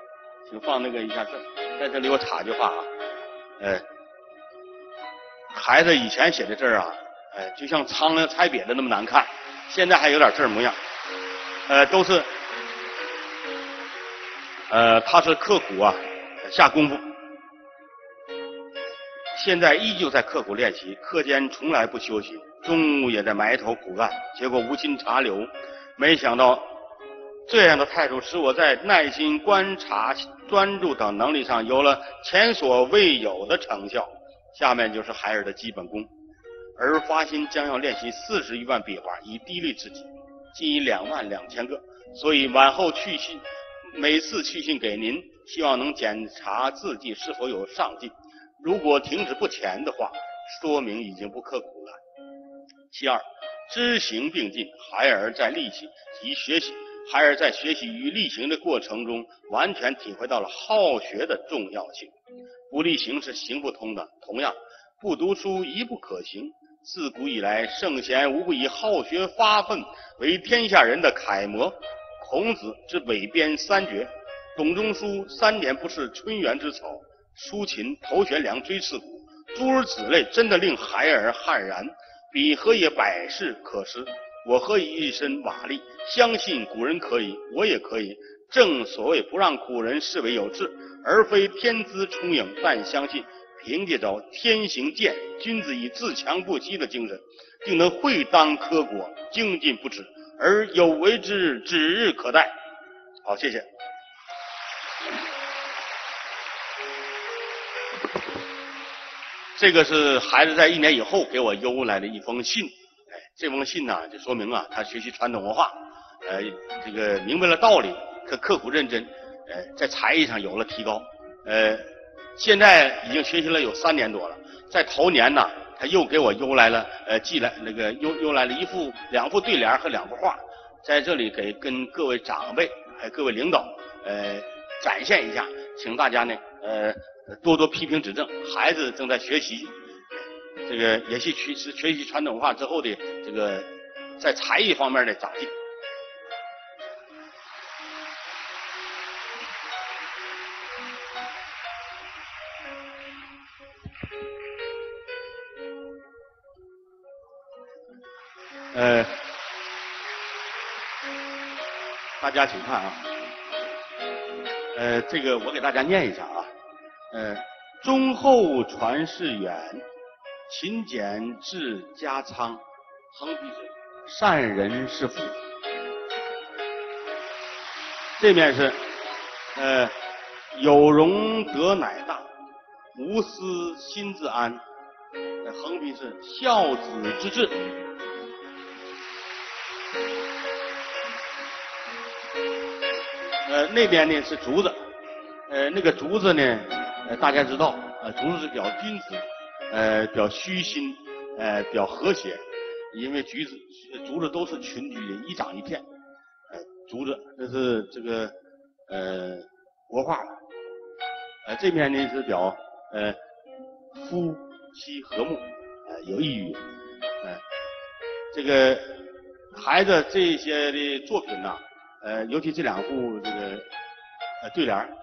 请放那个一下这，在这里我插句话啊，呃，孩子以前写的字啊，哎，就像苍蝇踩瘪的那么难看，现在还有点字模样。呃，都是，呃，他是刻苦啊，下功夫。现在依旧在刻苦练习，课间从来不休息。中午也在埋头苦干，结果无心插柳。没想到这样的态度使我在耐心、观察、专注等能力上有了前所未有的成效。下面就是孩儿的基本功。而发心将要练习四十余万笔画，以砥砺自己，近两万两千个。所以往后去信，每次去信给您，希望能检查字迹是否有上进。如果停止不前的话，说明已经不刻苦了。其二，知行并进。孩儿在力行及学习，孩儿在学习与力行的过程中，完全体会到了好学的重要性。不力行是行不通的。同样，不读书亦不可行。自古以来，圣贤无不以好学发奋为天下人的楷模。孔子之韦编三绝，董仲舒三年不识春园之草，苏秦头悬梁锥刺股，诸如此类，真的令孩儿汗然。彼何也百事可施，我何以一身瓦砾？相信古人可以，我也可以。正所谓不让古人视为有志，而非天资聪颖，但相信凭借着天行健，君子以自强不息的精神，定能会当科国，精进不止，而有为之指日可待。好，谢谢。这个是孩子在一年以后给我邮来的一封信，哎，这封信呢就说明啊，他学习传统文化，呃，这个明白了道理，可刻苦认真，呃，在才艺上有了提高，呃，现在已经学习了有三年多了，在头年呢，他又给我邮来了，呃，寄来那个邮邮来了一副两幅对联和两幅画，在这里给跟各位长辈还有各位领导，呃，展现一下，请大家呢，呃。多多批评指正，孩子正在学习，这个也是学是学习传统文化之后的这个在才艺方面的长进。大家请看啊，呃，这个我给大家念一下啊。呃，忠厚传世远，勤俭治家仓，横批是善人是福。这面是呃，有容德乃大，无私心自安。横批是孝子之志。那边呢是竹子，呃，那个竹子呢。呃，大家知道，呃，竹子是表君子，呃，表虚心，呃，比较和谐，因为橘子竹子都是群居的，一长一片。呃，竹子这是这个呃国画，呃这边呢是表呃夫妻和睦，呃有益于，呃这个孩子这些的作品呢，呃尤其这两副这个呃对联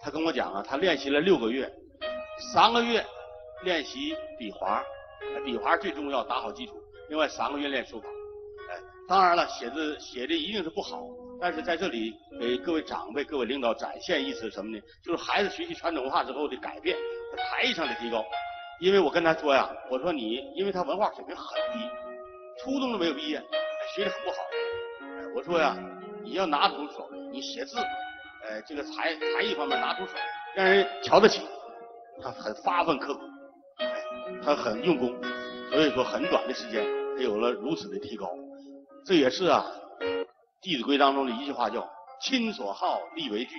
他跟我讲啊，他练习了六个月，三个月练习笔划，笔划最重要，打好基础。另外三个月练书法。哎，当然了，写字写的一定是不好，但是在这里给各位长辈、各位领导展现意思是什么呢？就是孩子学习传统文化之后的改变，才艺上的提高。因为我跟他说呀，我说你，因为他文化水平很低，初中都没有毕业，学的很不好。我说呀，你要拿出手，你写字。呃，这个才才艺方面拿出手，让人瞧得起。他很发奋刻苦，哎他很用功，所以说很短的时间，他有了如此的提高。这也是啊，《弟子规》当中的一句话叫“亲所好，力为具；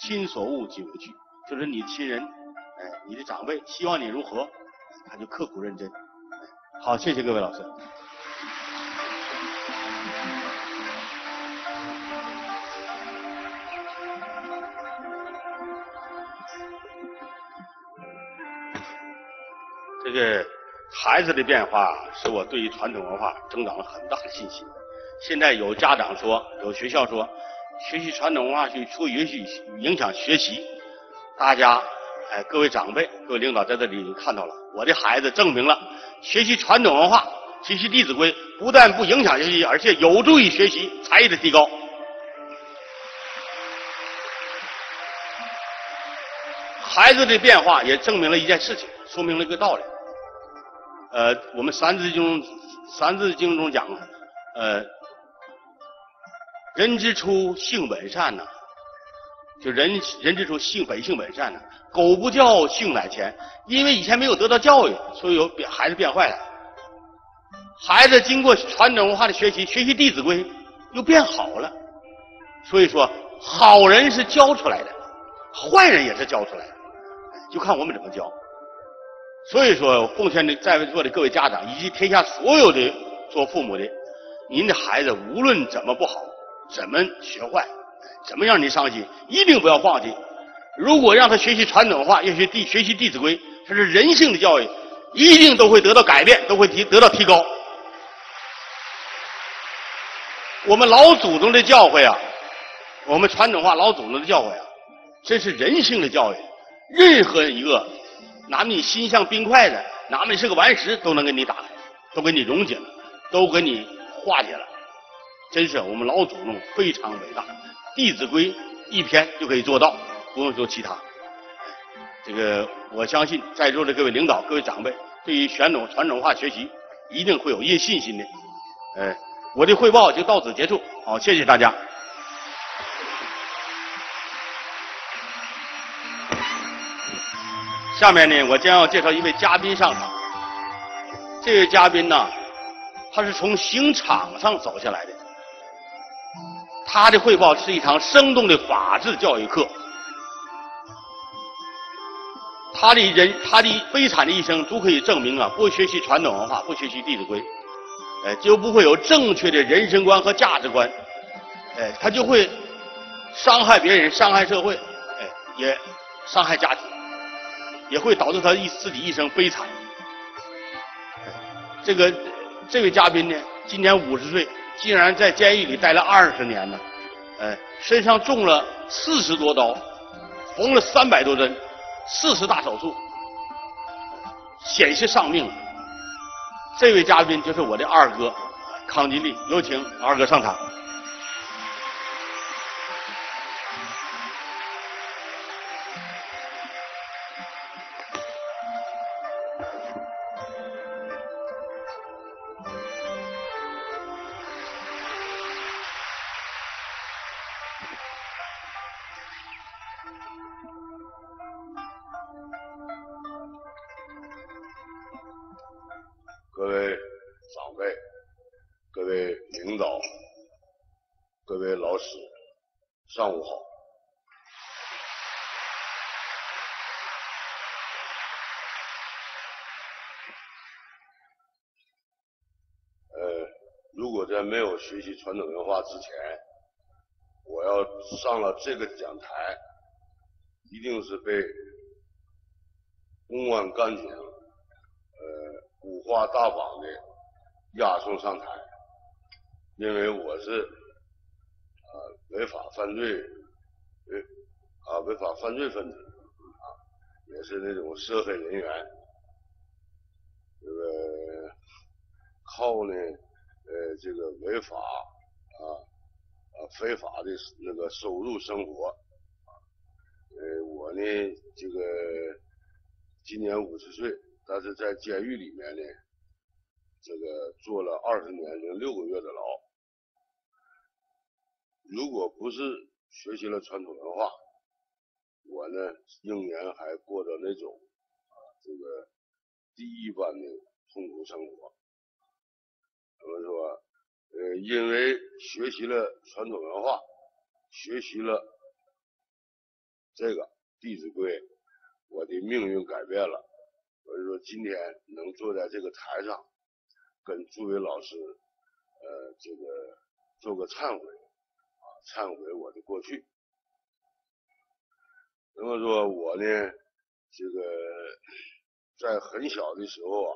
亲所恶，己为去”。就是你的亲人，哎，你的长辈希望你如何，他就刻苦认真。好，谢谢各位老师。这个孩子的变化，使我对于传统文化增长了很大的信心。现在有家长说，有学校说，学习传统文化去出允许影响学习。大家，哎，各位长辈、各位领导在这里已经看到了，我的孩子证明了，学习传统文化、学习《弟子规》，不但不影响学习，而且有助于学习才艺的提高。孩子的变化也证明了一件事情，说明了一个道理。呃，我们《三字经》《三字经》中讲，呃，人之初，性本善呐，就人人之初性本性本善呐。狗不教，性乃迁。因为以前没有得到教育，所以有变孩子变坏了。孩子经过传统文化的学习，学习《弟子规》，又变好了。所以说，好人是教出来的，坏人也是教出来的，就看我们怎么教。所以说，奉劝的在座的各位家长以及天下所有的做父母的，您的孩子无论怎么不好，怎么学坏，怎么让你伤心，一定不要放弃。如果让他学习传统文化，要学弟学习《弟子规》，这是人性的教育，一定都会得到改变，都会提得到提高。我们老祖宗的教诲啊，我们传统文化老祖宗的教诲啊，这是人性的教育，任何一个。哪怕你心像冰块的，哪怕你是个顽石，都能给你打开，都给你溶解了，都给你化解了。真是我们老祖宗非常伟大，《弟子规》一篇就可以做到，不用说其他。这个我相信在座的各位领导、各位长辈，对于传统传统文化学习一定会有一些信心的。呃，我的汇报就到此结束，好，谢谢大家。下面呢，我将要介绍一位嘉宾上场。这位嘉宾呢，他是从刑场上走下来的。他的汇报是一堂生动的法治教育课。他的人，他的悲惨的一生，足可以证明啊，不学习传统文化，不学习《弟子规》，哎，就不会有正确的人生观和价值观，哎，他就会伤害别人，伤害社会，哎，也伤害家庭。也会导致他一自己一生悲惨。这个这位嘉宾呢，今年五十岁，竟然在监狱里待了二十年呢，呃，身上中了四十多刀，缝了三百多针，四十大手术，险些丧命。这位嘉宾就是我的二哥康金利，有请二哥上场。各位领导、各位老师，上午好。呃如果在没有学习传统文化之前，我要上了这个讲台，一定是被公安干警，呃，五花大绑的押送上台，因为我是啊违法犯罪，违啊违法犯罪分子啊，也是那种涉黑人员，这个靠呢呃这个违法啊啊非法的那个收入生活，呃我呢这个今年五十岁，但是在监狱里面呢，这个坐了二十年零六个月的牢，如果不是学习了传统文化。我呢，仍然还过着那种啊，这个地狱般的痛苦生活。那么说，呃，因为学习了传统文化，学习了这个《弟子规》，我的命运改变了。所以说，今天能坐在这个台上，跟诸位老师，呃，这个做个忏悔，忏悔我的过去。那么说，我呢，这个在很小的时候啊，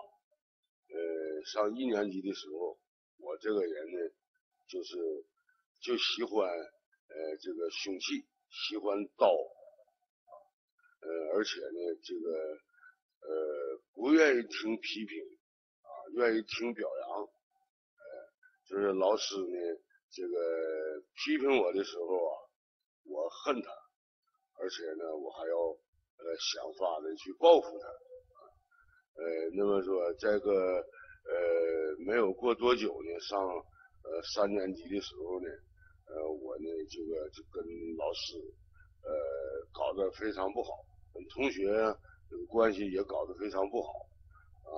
呃，上一年级的时候，我这个人呢，就是就喜欢呃这个凶器，喜欢刀，呃，而且呢，这个呃不愿意听批评，啊，愿意听表扬，呃，就是老师呢，这个批评我的时候啊，我恨他。而且呢，我还要呃想法的去报复他，呃，那么说这个呃没有过多久呢，上呃三年级的时候呢，呃我呢这个就跟老师呃搞得非常不好，跟同学关系也搞得非常不好，啊，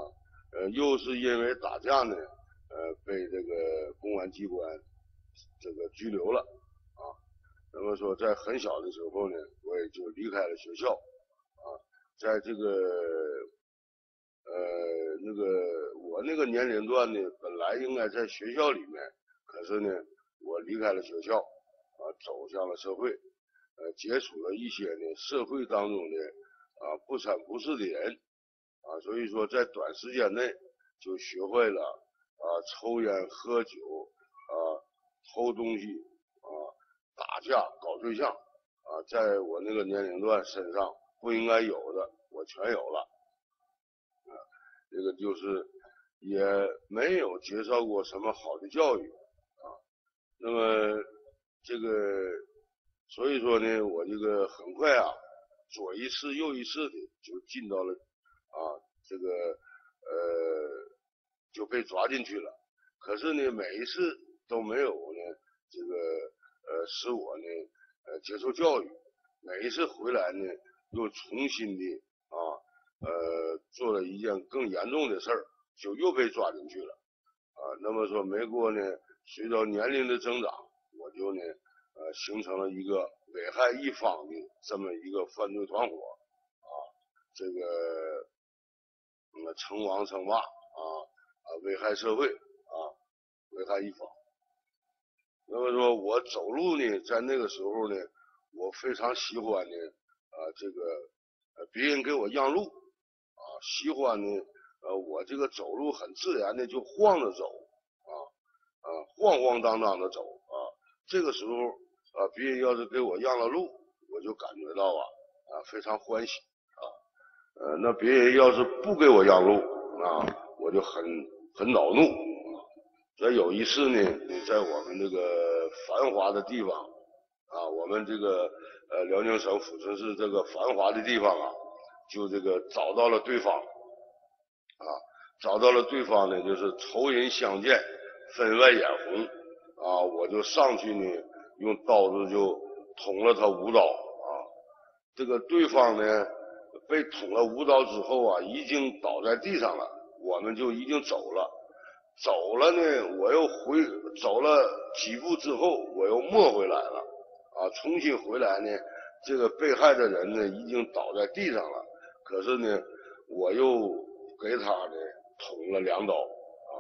呃又是因为打架呢，呃被这个公安机关这个拘留了啊。那么说，在很小的时候呢，我也就离开了学校，啊，在这个呃那个我那个年龄段呢，本来应该在学校里面，可是呢，我离开了学校，啊，走向了社会，呃，接触了一些呢社会当中的啊不三不四的人，啊，所以说在短时间内就学会了啊抽烟喝酒偷东西啊。打架搞对象啊，在我那个年龄段身上不应该有的，我全有了。啊，这个就是也没有接受过什么好的教育啊。那么这个所以说呢，我这个很快啊，左一次右一次的就进到了啊这个呃就被抓进去了。可是呢，每一次都没有呢这个。呃，使我呢，呃，接受教育，每一次回来呢，又重新的啊，呃，做了一件更严重的事儿，就又被抓进去了，啊，那么说没过呢，随着年龄的增长，我就呢，呃，形成了一个危害一方的这么一个犯罪团伙，啊，这个，呃，称王称霸，啊，啊，危害社会，啊，危害一方。那么说，我走路呢，在那个时候呢，我非常喜欢呢，啊，这个，别人给我让路，啊，喜欢呢，呃，我这个走路很自然的就晃着走，啊，啊，晃晃荡荡的走，啊，这个时候啊，别人要是给我让了路，我就感觉到啊，啊，非常欢喜，啊，呃，那别人要是不给我让路，啊，我就很很恼怒。所以有一次呢，在我们这个繁华的地方啊，我们这个呃辽宁省抚顺市这个繁华的地方啊，就这个找到了对方啊，找到了对方呢，就是仇人相见，分外眼红啊，我就上去呢，用刀子就捅了他五刀啊，这个对方呢被捅了五刀之后啊，已经倒在地上了，我们就已经走了。走了呢，我又回走了几步之后，我又摸回来了，啊，重新回来呢，这个被害的人呢已经倒在地上了，可是呢，我又给他呢捅了两刀，啊，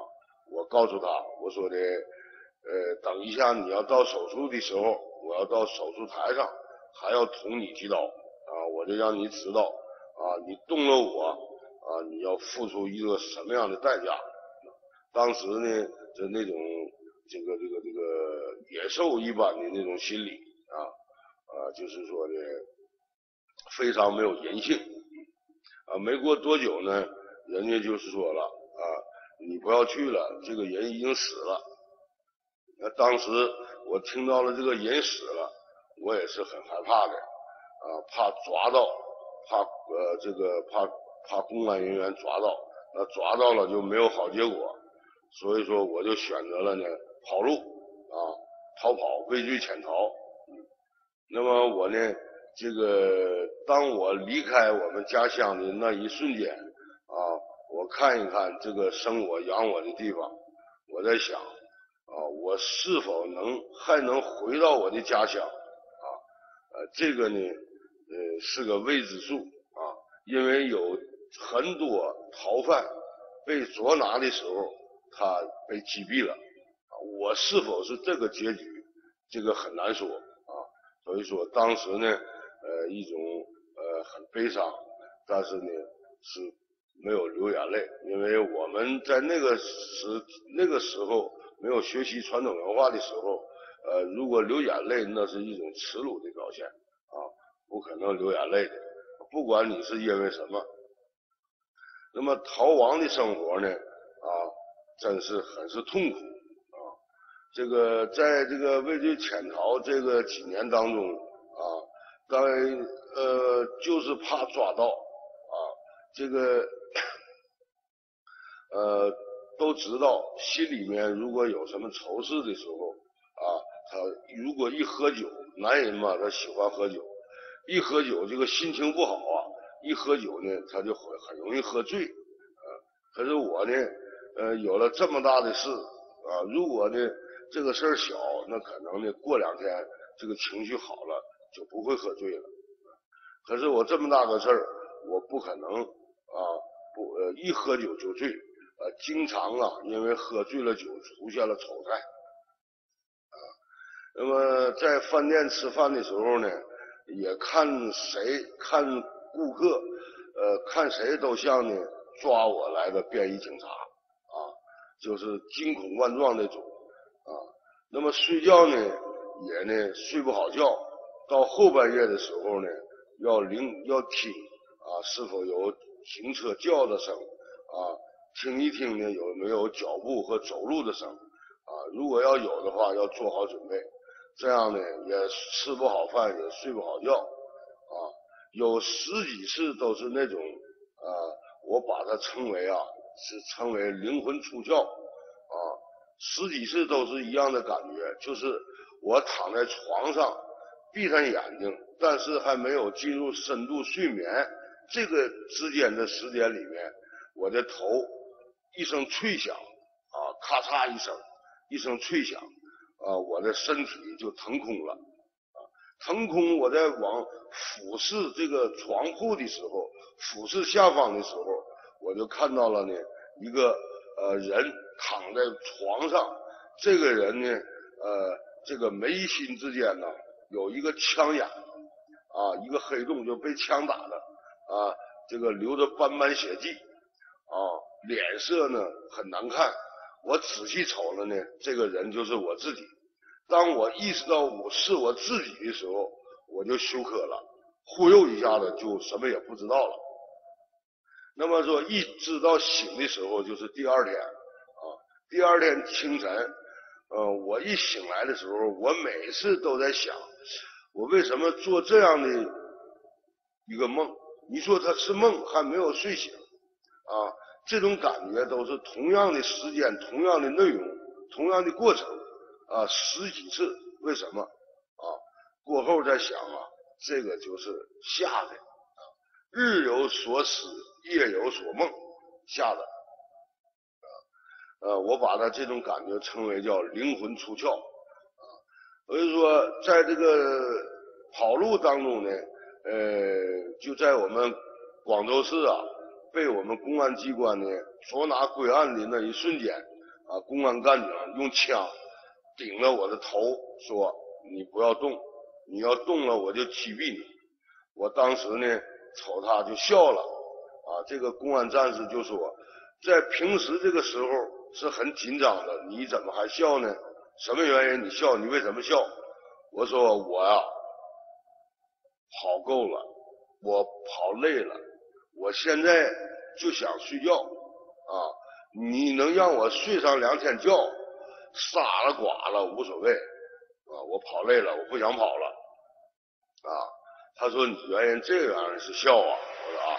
我告诉他，我说的，呃，等一下你要到手术的时候，我要到手术台上，还要捅你几刀。啊，我就让你知道啊，你动了我啊，你要付出一个什么样的代价。当时呢，就那种这个这个这个野兽一般的那种心理啊啊，就是说呢非常没有人性啊。没过多久呢，人家就是说了啊，你不要去了，这个人已经死了。那当时我听到了这个人死了，我也是很害怕的啊，怕抓到，怕呃这个怕怕公安人员抓到，那抓到了就没有好结果。所以说，我就选择了呢跑路啊，逃跑，畏罪潜逃。那么我呢，这个当我离开我们家乡的那一瞬间啊，我看一看这个生我养我的地方，我在想啊，我是否能还能回到我的家乡啊？呃，这个呢，呃，是个未知数啊，因为有很多逃犯被捉拿的时候。他被击毙了，啊，我是否是这个结局，这个很难说啊。所以说当时呢，呃，一种呃很悲伤，但是呢是没有流眼泪，因为我们在那个时那个时候没有学习传统文化的时候，呃，如果流眼泪，那是一种耻辱的表现啊，不可能流眼泪的，不管你是因为什么。那么逃亡的生活呢？真是很是痛苦啊！这个在这个畏罪潜逃这个几年当中啊，当然呃就是怕抓到啊，这个呃都知道心里面如果有什么愁事的时候啊，他如果一喝酒，男人嘛他喜欢喝酒，一喝酒这个心情不好啊，一喝酒呢他就会很容易喝醉啊。可是我呢。呃，有了这么大的事啊，如果呢这个事儿小，那可能呢过两天这个情绪好了就不会喝醉了。可是我这么大个事儿，我不可能啊不呃一喝酒就醉，呃经常啊因为喝醉了酒出现了丑态啊。那么在饭店吃饭的时候呢，也看谁看顾客呃看谁都像呢抓我来的便衣警察。就是惊恐万状那种啊，那么睡觉呢也呢睡不好觉，到后半夜的时候呢要聆要听啊是否有行车叫的声啊，听一听呢有没有脚步和走路的声啊，如果要有的话要做好准备，这样呢也吃不好饭也睡不好觉啊，有十几次都是那种啊，我把它称为啊。是称为灵魂出窍啊，十几次都是一样的感觉，就是我躺在床上，闭上眼睛，但是还没有进入深度睡眠，这个之间的时间里面，我的头一声脆响啊，咔嚓一声，一声脆响啊，我的身体就腾空了，腾空，我在往俯视这个床铺的时候，俯视下方的时候。我就看到了呢，一个呃人躺在床上，这个人呢，呃，这个眉心之间呢有一个枪眼，啊，一个黑洞就被枪打的，啊，这个流着斑斑血迹，啊，脸色呢很难看。我仔细瞅了呢，这个人就是我自己。当我意识到我是我自己的时候，我就休克了，忽悠一下子就什么也不知道了。那么说，一直到醒的时候就是第二天，啊，第二天清晨，呃，我一醒来的时候，我每次都在想，我为什么做这样的一个梦？你说他是梦，还没有睡醒，啊，这种感觉都是同样的时间、同样的内容、同样的过程，啊，十几次，为什么？啊，过后再想啊，这个就是吓的，啊，日有所思。夜有所梦，吓的，啊，呃，我把他这种感觉称为叫灵魂出窍，啊，所以说，在这个跑路当中呢，呃，就在我们广州市啊，被我们公安机关呢捉拿归案的那一瞬间，啊，啊，公安干警用枪顶着我的头说：“你不要动，你要动了我就击毙你。”我当时呢瞅他就笑了，啊，这个公安战士就说：“在平时这个时候是很紧张的，你怎么还笑呢？什么原因你笑？你为什么笑？”我说：“我呀，跑够了，我跑累了，我现在就想睡觉，啊，你能让我睡上两天觉，杀了寡了无所谓，啊，我跑累了，我不想跑了，啊。”他说：“你原因这个样是笑啊？”我说：“啊。”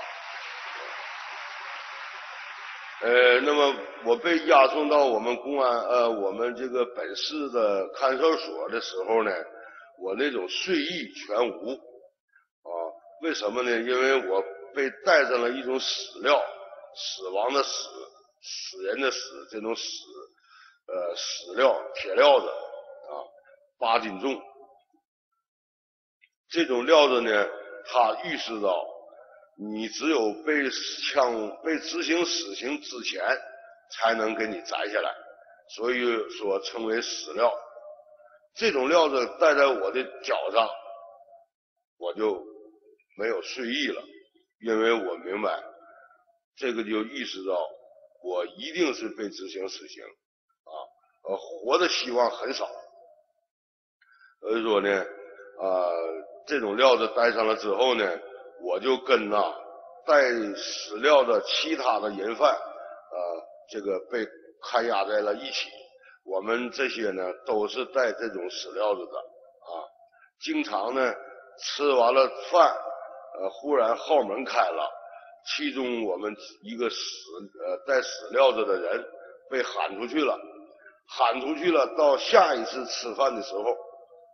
呃，那么我被押送到我们公安呃我们这个本市的看守所的时候呢，我那种睡意全无啊。为什么呢？因为我被带上了一种死料，死亡的死，死人的死，这种死呃死料铁料子啊，八斤重。这种料子呢，他预示着你只有被枪被执行死刑之前，才能给你摘下来，所以说称为死料。这种料子戴在我的脚上，我就没有睡意了，因为我明白，这个就意识到我一定是被执行死刑，啊，呃，活的希望很少。所以说呢，啊。这种料子戴上了之后呢，我就跟呐带死料的其他的人犯，呃，这个被看押在了一起。我们这些呢都是带这种死料子的啊，经常呢吃完了饭，呃，忽然号门开了，其中我们一个死呃带死料子的人被喊出去了，喊出去了，到下一次吃饭的时候，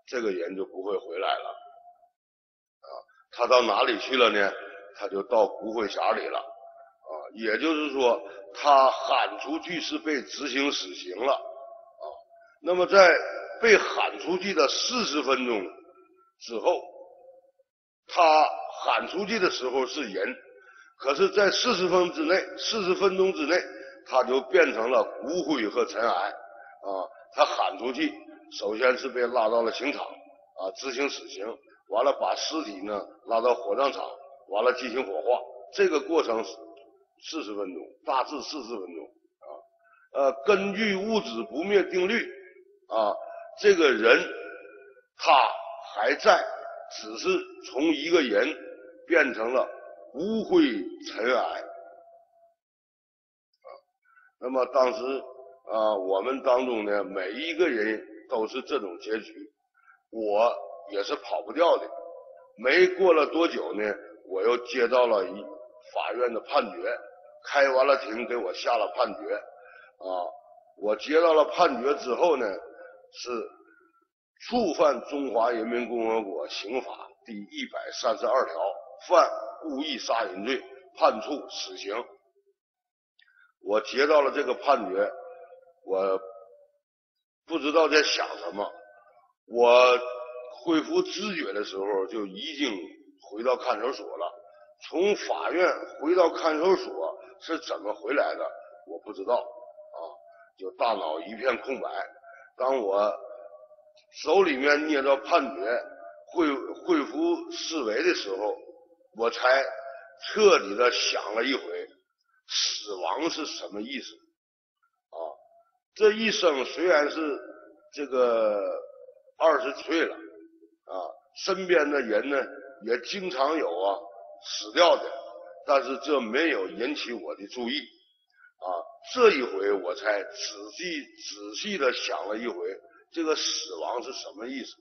这个人就不会回来了。他到哪里去了呢？他就到骨灰匣里了，啊，也就是说，他喊出去是被执行死刑了，啊，那么在被喊出去的四十分钟之后，他喊出去的时候是人，可是，在四十分之内，四十分钟之内，他就变成了骨灰和尘埃，啊，他喊出去，首先是被拉到了刑场，啊，执行死刑。完了，把尸体呢拉到火葬场，完了进行火化。这个过程四十分钟，大致四十分钟啊。呃，根据物质不灭定律啊，这个人他还在，只是从一个人变成了骨灰尘埃啊。那么当时啊，我们当中呢，每一个人都是这种结局。我。也是跑不掉的。没过了多久呢，我又接到了一法院的判决，开完了庭给我下了判决。啊，我接到了判决之后呢，是触犯中华人民共和国刑法第一百三十二条，犯故意杀人罪，判处死刑。我接到了这个判决，我不知道在想什么，我。恢复知觉的时候就已经回到看守所了。从法院回到看守所是怎么回来的，我不知道啊，就大脑一片空白。当我手里面捏着判决恢恢复思维的时候，我才彻底的想了一回，死亡是什么意思啊？这一生虽然是这个二十岁了。啊，身边的人呢也经常有啊死掉的，但是这没有引起我的注意。啊，这一回我才仔细仔细的想了一回，这个死亡是什么意思？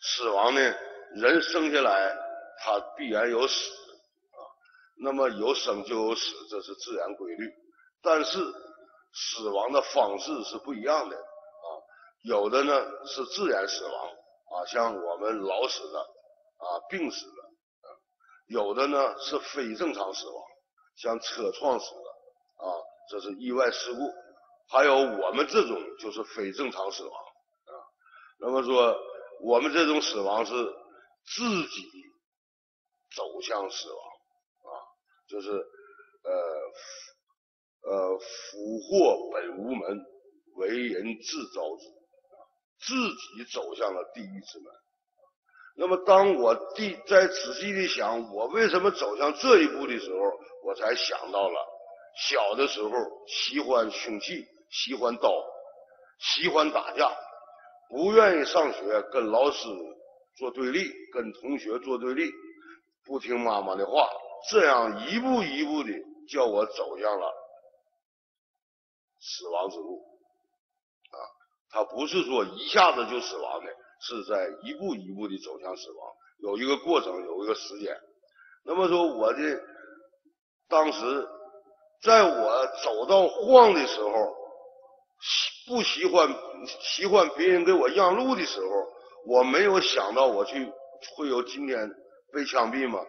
死亡呢，人生下来他必然有死啊，那么有生就有死，这是自然规律。但是死亡的方式是不一样的。有的呢是自然死亡啊，像我们老死的啊，病死的啊；有的呢是非正常死亡，像车撞死的啊，这是意外事故；还有我们这种就是非正常死亡啊。那么说，我们这种死亡是自己走向死亡啊，就是呃呃，福祸本无门，为人自招之，自己走向了地狱之门。那么，当我地在仔细的想我为什么走向这一步的时候，我才想到了小的时候喜欢凶器，喜欢刀，喜欢打架，不愿意上学，跟老师做对立，跟同学做对立，不听妈妈的话，这样一步一步的叫我走向了死亡之路。他不是说一下子就死亡的。是在一步一步的走向死亡，有一个过程，有一个时间。那么说，我的当时，在我走到晃的时候，不喜欢喜欢别人给我让路的时候，我没有想到我去会有今天被枪毙吗？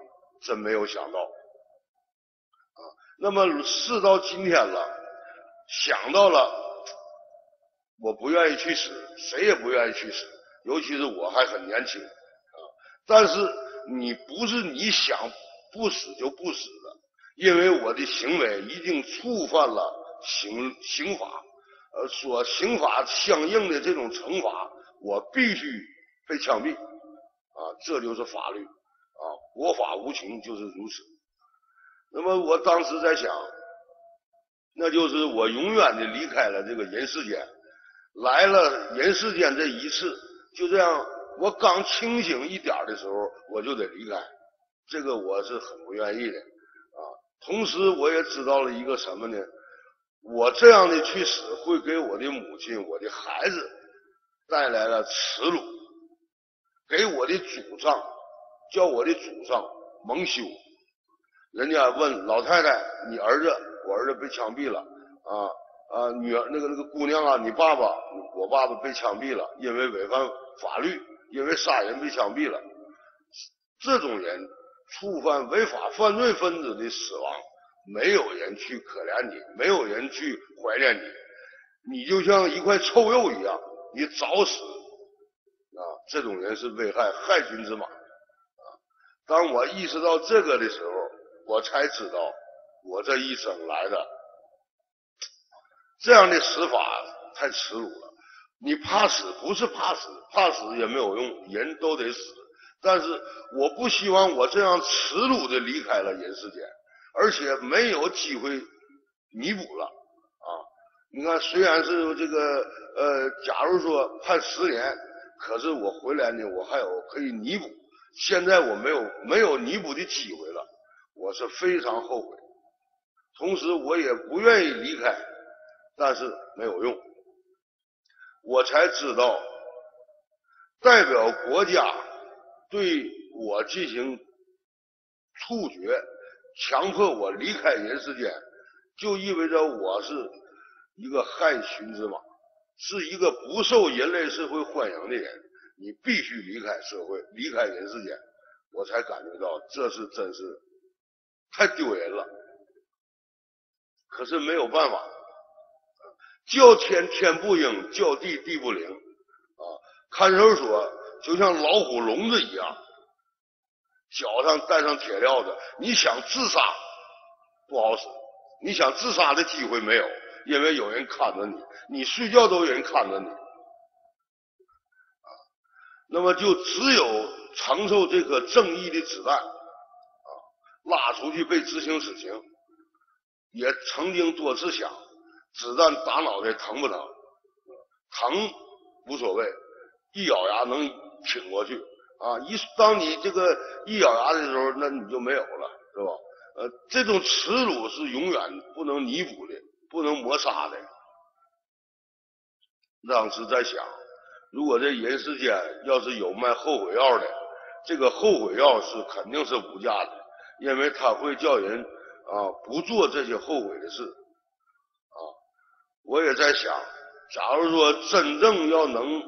真没有想到。啊，那么事到今天了，想到了，我不愿意去死，谁也不愿意去死。尤其是我还很年轻啊，但是你不是你想不死就不死的，因为我的行为已经触犯了刑刑法，呃，所刑法相应的这种惩罚，我必须被枪毙啊，这就是法律啊，国法无情就是如此。那么我当时在想，那就是我永远的离开了这个人世间，来了人世间这一次。就这样，我刚清醒一点的时候，我就得离开，这个我是很不愿意的啊。同时，我也知道了一个什么呢？我这样的去死，会给我的母亲、我的孩子带来了耻辱，给我的祖上，叫我的祖上蒙羞。人家问老太太：“你儿子，我儿子被枪毙了啊啊，女儿那个那个姑娘啊，你爸爸，我爸爸被枪毙了，因为违反。”法律因为杀人被枪毙了，这种人触犯违法犯罪分子的死亡，没有人去可怜你，没有人去怀念你，你就像一块臭肉一样，你早死啊！这种人是危害害群之马！当我意识到这个的时候，我才知道我这一生来的这样的死法太耻辱了。你怕死不是怕死，怕死也没有用，人都得死。但是我不希望我这样耻辱的离开了人世间，而且没有机会弥补了啊！你看，虽然是这个呃，假如说判十年，可是我回来呢，我还有可以弥补。现在我没有没有弥补的机会了，我是非常后悔。同时，我也不愿意离开，但是没有用。我才知道，代表国家对我进行处决，强迫我离开人世间，就意味着我是一个害群之马，是一个不受人类社会欢迎的人。你必须离开社会，离开人世间，我才感觉到这是真是太丢人了。可是没有办法。叫天天不应，叫地地不灵，啊！看守所就像老虎笼子一样，脚上带上铁镣子，你想自杀不好使，你想自杀的机会没有，因为有人看着你，你睡觉都有人看着你，啊！那么就只有承受这颗正义的子弹，啊，拉出去被执行死刑，也曾经多次想。子弹打脑袋疼不疼？疼无所谓，一咬牙能挺过去啊！一当你这个一咬牙的时候，那你就没有了，是吧？呃，这种耻辱是永远不能弥补的，不能抹杀的。当时在想，如果这人世间要是有卖后悔药的，这个后悔药是肯定是无价的，因为它会叫人啊不做这些后悔的事。我也在想，假如说真正要能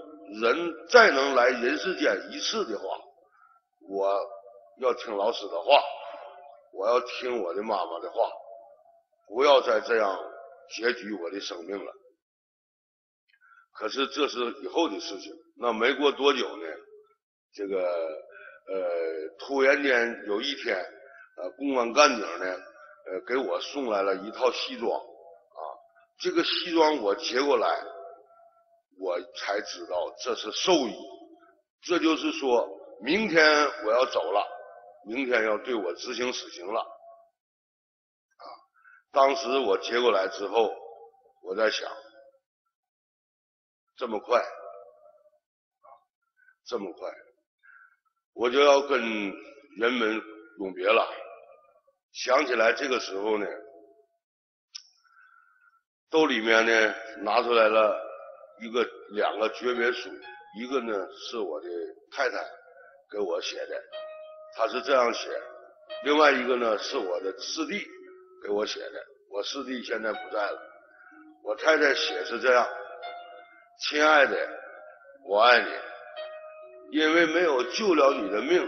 人再能来人世间一次的话，我要听老师的话，我要听我的妈妈的话，不要再这样结局我的生命了。可是这是以后的事情。那没过多久呢，这个呃，突然间有一天，呃，公安干警呢，呃，给我送来了一套西装。这个西装我接过来，我才知道这是寿衣，这就是说明天我要走了，明天要对我执行死刑了。啊，当时我接过来之后，我在想，这么快，这么快，我就要跟人们永别了。想起来这个时候呢。兜里面呢拿出来了一个两个诀别书，一个呢是我的太太给我写的，他是这样写；另外一个呢是我的师弟给我写的，我师弟现在不在了。我太太写是这样：亲爱的，我爱你，因为没有救了你的命，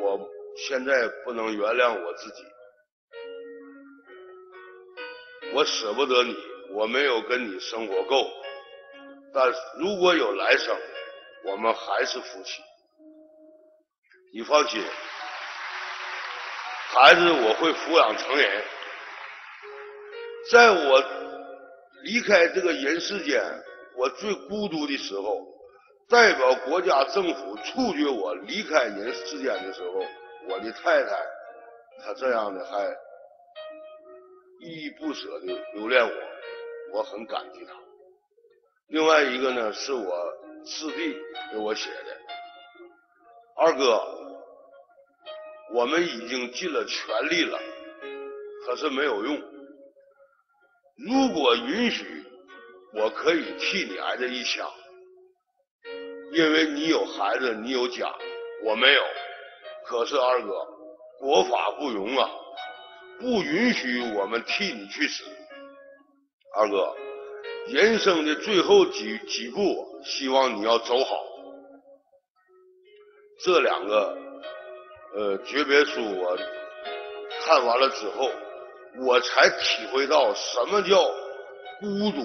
我现在不能原谅我自己，我舍不得你。我没有跟你生活够，但如果有来生，我们还是夫妻。你放心，孩子我会抚养成人。在我离开这个人世间，我最孤独的时候，代表国家政府处决我离开人世间的时候，我的太太，她这样的还依依不舍的留恋我。我很感激他。另外一个呢，是我师弟给我写的。二哥，我们已经尽了全力了，可是没有用。如果允许，我可以替你挨这一枪，因为你有孩子，你有家，我没有。可是二哥，国法不容啊，不允许我们替你去死。二哥，人生的最后几几步，希望你要走好。这两个呃诀别书我看完了之后，我才体会到什么叫孤独，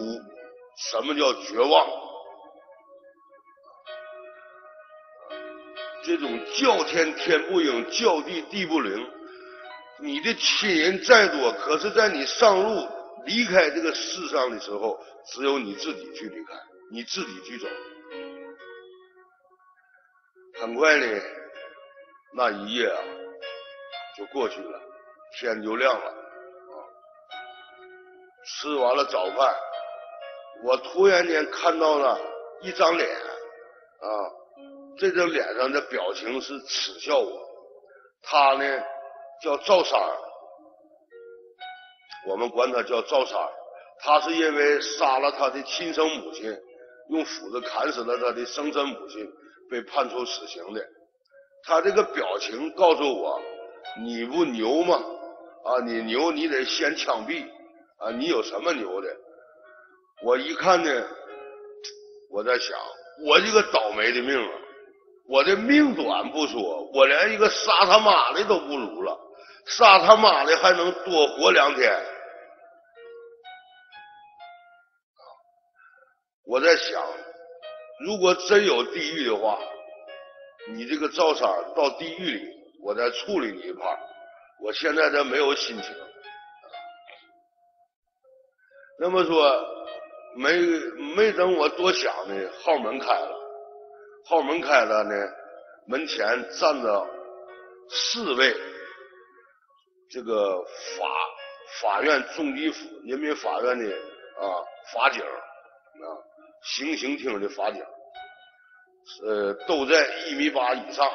什么叫绝望。这种叫天天不应，叫地地不灵。你的亲人再多，可是在你上路。离开这个世上的时候，只有你自己去离开，你自己去走。很快呢，那一夜啊就过去了，天就亮了啊。吃完了早饭，我突然间看到了一张脸啊，这张脸上的表情是耻笑我。他呢叫赵三儿。我们管他叫赵三儿，他是因为杀了他的亲生母亲，用斧子砍死了他的生身母亲，被判处死刑的。他这个表情告诉我，你不牛吗？啊，你牛，你得先枪毙啊！你有什么牛的？我一看呢，我在想，我这个倒霉的命啊，我的命短不说，我连一个杀他妈的都不如了，杀他妈的还能多活两天。我在想，如果真有地狱的话，你这个赵三到地狱里，我再处理你一盘。我现在这没有心情。那么说，没没等我多想呢，号门开了，号门开了呢，门前站着四位这个法法院中级府人民法院的啊法警啊。行刑厅的法警，呃，都在一米八以上，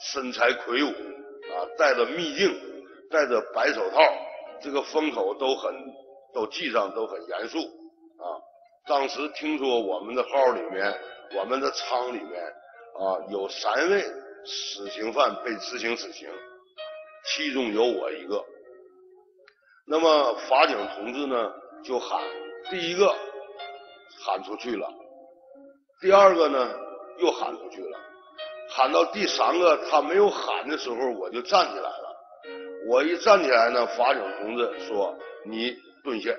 身材魁梧，啊，戴着秘镜，戴着白手套，这个风口都很，都系上都很严肃，啊，当时听说我们的号里面，我们的仓里面，啊，有三位死刑犯被执行死刑，其中有我一个，那么法警同志呢，就喊第一个。喊出去了，第二个呢又喊出去了，喊到第三个他没有喊的时候，我就站起来了。我一站起来呢，法警同志说：“你蹲下，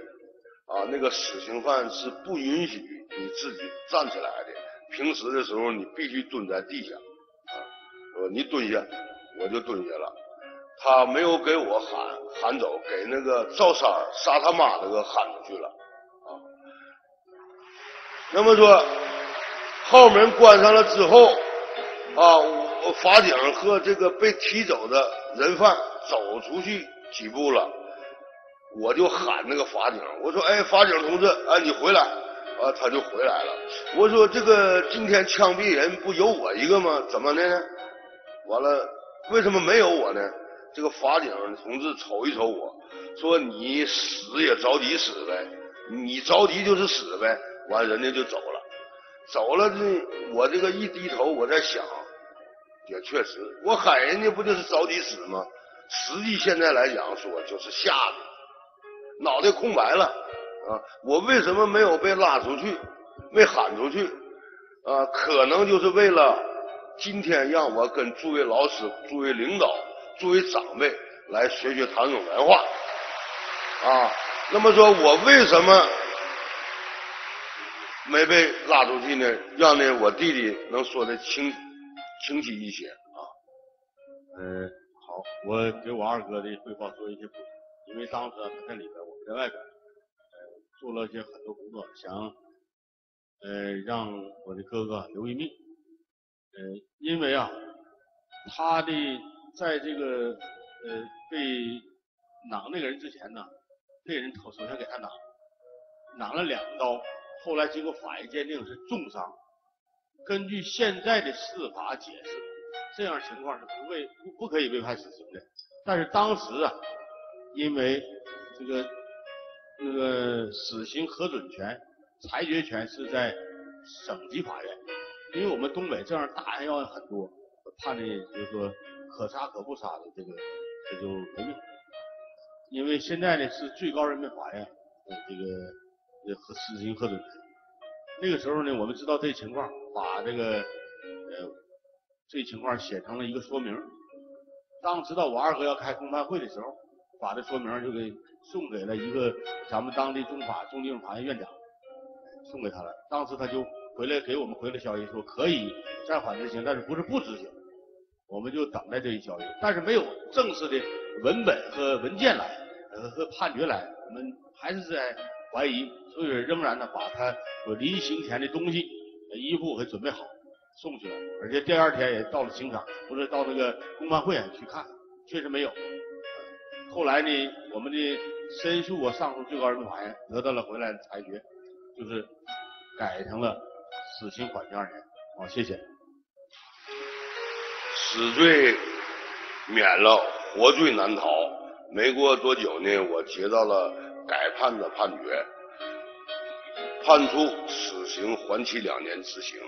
啊，那个死刑犯是不允许你自己站起来的，平时的时候你必须蹲在地下，啊，说你蹲下，我就蹲下了。他没有给我喊喊走，给那个赵三杀他妈那个喊出去了，”那么说，后门关上了之后，啊，法警和这个被提走的人犯走出去几步了，我就喊那个法警，我说：“哎，法警同志，哎，你回来。”啊，他就回来了。我说：“这个今天枪毙人不有我一个吗？怎么的呢？”完了，为什么没有我呢？这个法警同志瞅一瞅我，说：“你死也着急死呗，你着急就是死呗。”完，人家就走了，走了呢。我这个一低头，我在想，也确实，我喊人家不就是着急死吗？实际现在来讲说，就是吓的，脑袋空白了啊！我为什么没有被拉出去，没喊出去啊？可能就是为了今天让我跟诸位老师、诸位领导、诸位长辈来学学唐宋文化啊。那么说我为什么？没被拉出去呢，让呢我弟弟能说的清清晰一些啊。嗯，好，我给我二哥的汇报做一些补充，因为当时他在里边，我们在外边，呃，做了一些很多工作，想呃让我的哥哥留一命。呃，因为啊，他的在这个呃被攮那个人之前呢，那人头首先给他攮，攮了两刀。后来经过法医鉴定是重伤，根据现在的司法解释，这样情况是不被不不可以被判死刑的。但是当时啊，因为这个那个死刑核准权、裁决权是在省级法院，因为我们东北这样大案要案很多，判的就是说可杀可不杀的这个这就没命。因为现在呢是最高人民法院这个。和死刑核准，那个时候呢，我们知道这情况，把这个呃这情况写成了一个说明。当知道我二哥要开公判会的时候，把这说明就给送给了一个咱们当地中法中地方法院院长，送给他了。当时他就回来给我们回了消息，说可以暂缓执行，但是不是不执行。我们就等待这一消息，但是没有正式的文本和文件来呃和判决来，我们还是在怀疑。所以仍然呢，把他离刑前的东西、衣服给准备好，送去了。而且第二天也到了刑场，不是到那个公判会去看，确实没有。后来呢，我们的申诉啊，上诉最高人民法院得到了回来裁决，就是改成了死刑缓刑二年。好，谢谢。死罪免了，活罪难逃。没过多久呢，我接到了改判的判决。判处死刑缓期两年执行，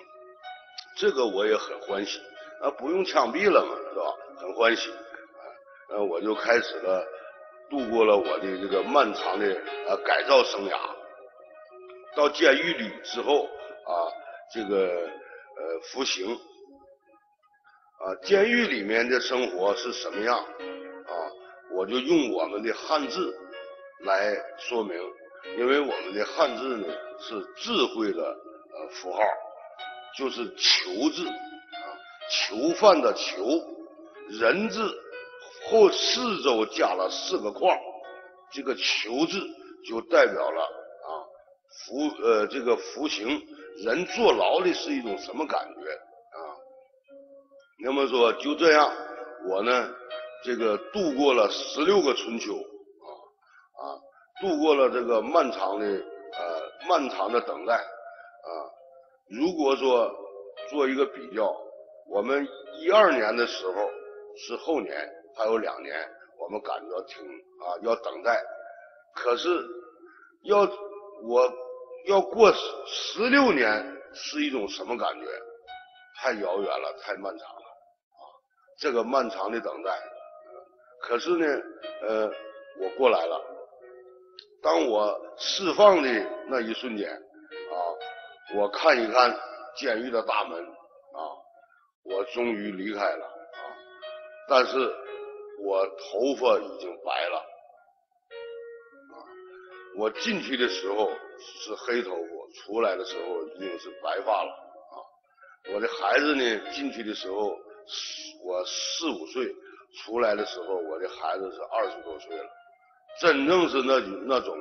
这个我也很欢喜啊，不用枪毙了嘛，是吧？很欢喜，啊，我就开始了度过了我的这个漫长的啊改造生涯。到监狱里之后啊，这个呃服刑啊，监狱里面的生活是什么样啊？我就用我们的汉字来说明。因为我们的汉字呢是智慧的呃符号，就是囚字啊，囚犯的囚，人字后四周加了四个框，这个囚字就代表了啊服呃这个服刑人坐牢的是一种什么感觉啊？那么说就这样，我呢这个度过了十六个春秋。度过了这个漫长的呃漫长的等待啊，如果说做一个比较，我们一二年的时候是后年，还有两年，我们感觉挺啊要等待，可是要我要过十六年是一种什么感觉？太遥远了，太漫长了啊！这个漫长的等待，可是呢，呃，我过来了。当我释放的那一瞬间，啊，我看一看监狱的大门，啊，我终于离开了，啊，但是我头发已经白了，啊，我进去的时候是黑头发，出来的时候已经是白发了，啊，我的孩子呢，进去的时候我四五岁，出来的时候我的孩子是二十多岁了。真正是那种那种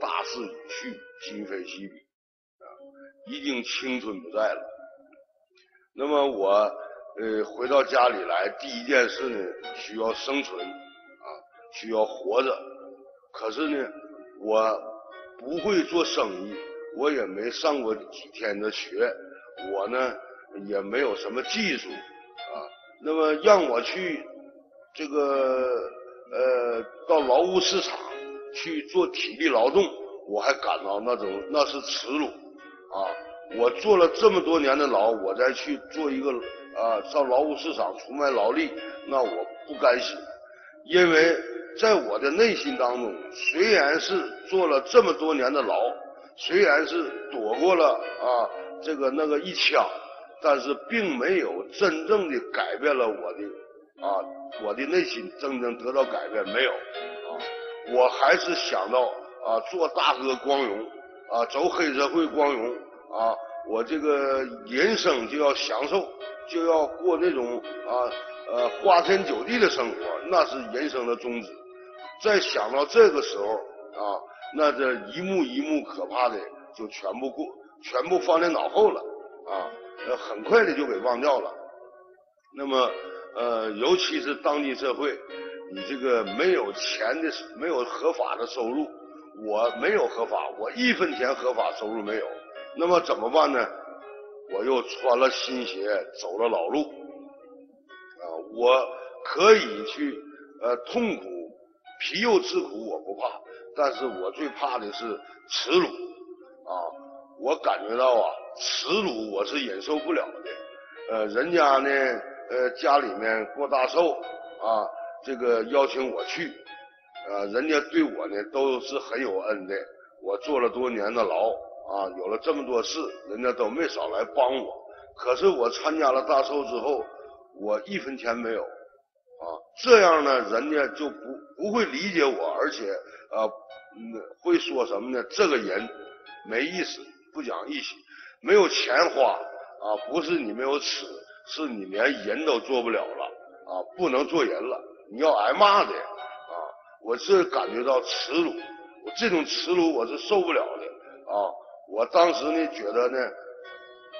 大势已去，今非昔比啊！已经青春不在了。那么我呃回到家里来，第一件事呢，需要生存啊，需要活着。可是呢，我不会做生意，我也没上过几天的学，我呢也没有什么技术啊。那么让我去这个呃到劳务市场去做体力劳动，我还感到那种那是耻辱啊。我做了这么多年的劳，我再去做一个啊，上劳务市场出卖劳力，那我不甘心，因为在我的内心当中，虽然是做了这么多年的劳，虽然是躲过了啊这个那个一枪，但是并没有真正的改变了我的啊我的内心真正得到改变没有啊，我还是想到啊做大哥光荣啊走黑社会光荣。啊，我这个人生就要享受，就要过那种啊呃花天酒地的生活，那是人生的宗旨。再想到这个时候啊，那这一幕一幕可怕的就全部过，全部放在脑后了啊，呃很快的就给忘掉了。那么呃，尤其是当今社会，你这个没有钱的，没有合法的收入，我没有合法，我一分钱合法收入没有。那么怎么办呢？我又穿了新鞋，走了老路。啊，我可以去呃痛苦，皮肉之苦我不怕，但是我最怕的是耻辱。啊，我感觉到啊，耻辱我是忍受不了的。呃，人家呢，呃，家里面过大寿啊，这个邀请我去，啊，人家对我呢都是很有恩的。我坐了多年的牢。啊，有了这么多事，人家都没少来帮我。可是我参加了大寿之后，我一分钱没有。啊，这样呢，人家就不不会理解我，而且啊，嗯，会说什么呢？这个人没意思，不讲义气，没有钱花。啊，不是你没有耻，是你连人都做不了了。啊，不能做人了，你要挨骂的。啊，我是感觉到耻辱，我这种耻辱我是受不了的。啊。我当时呢，觉得呢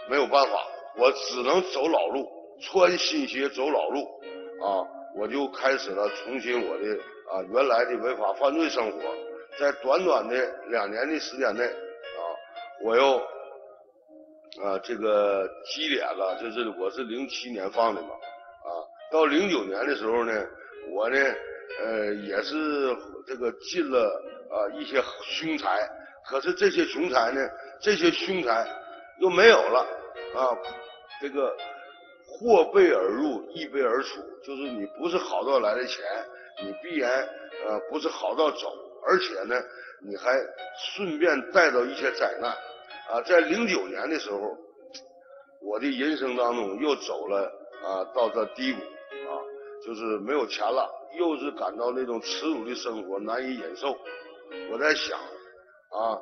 没有办法，我只能走老路，穿新鞋走老路啊！我就开始了重新我的啊原来的违法犯罪生活，在短短的两年的时间内啊，我又啊这个积累了，就是我是零七年放的嘛啊，到零九年的时候呢，我呢呃也是这个进了啊一些凶财。可是这些凶财呢，这些凶财又没有了啊！这个祸备而入，易备而出，就是你不是好到来的钱，你必然呃不是好到走，而且呢，你还顺便带到一些灾难啊！在零九年的时候，我的人生当中又走了啊到这低谷啊，就是没有钱了，又是感到那种耻辱的生活难以忍受，我在想。啊，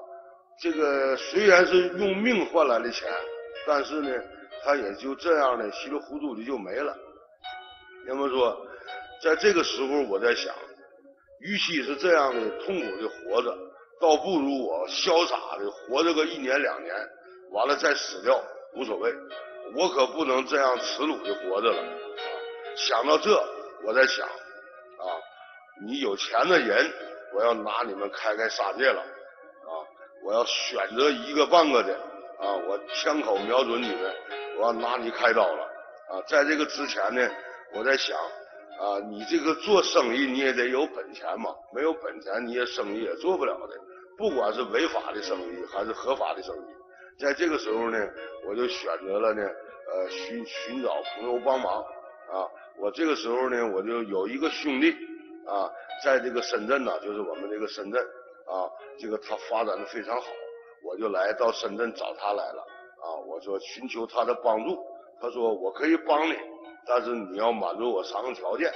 这个虽然是用命换来的钱，但是呢，他也就这样的稀里糊涂的就没了。那么说，在这个时候，我在想，与其是这样的痛苦的活着，倒不如我潇洒的活着个一年两年，完了再死掉无所谓。我可不能这样耻辱的活着了。想到这，我在想，啊，你有钱的人，我要拿你们开开杀戒了。啊我要选择一个半个的啊，我枪口瞄准你们，我要拿你开刀了啊！在这个之前呢，我在想啊，你这个做生意你也得有本钱嘛，没有本钱你也生意也做不了的，不管是违法的生意还是合法的生意。在这个时候呢，我就选择了呢，呃，寻寻找朋友帮忙啊。我这个时候呢，我就有一个兄弟啊，在这个深圳呢，就是我们这个深圳。啊，这个他发展的非常好，我就来到深圳找他来了。啊，我说寻求他的帮助，他说我可以帮你，但是你要满足我三个条件，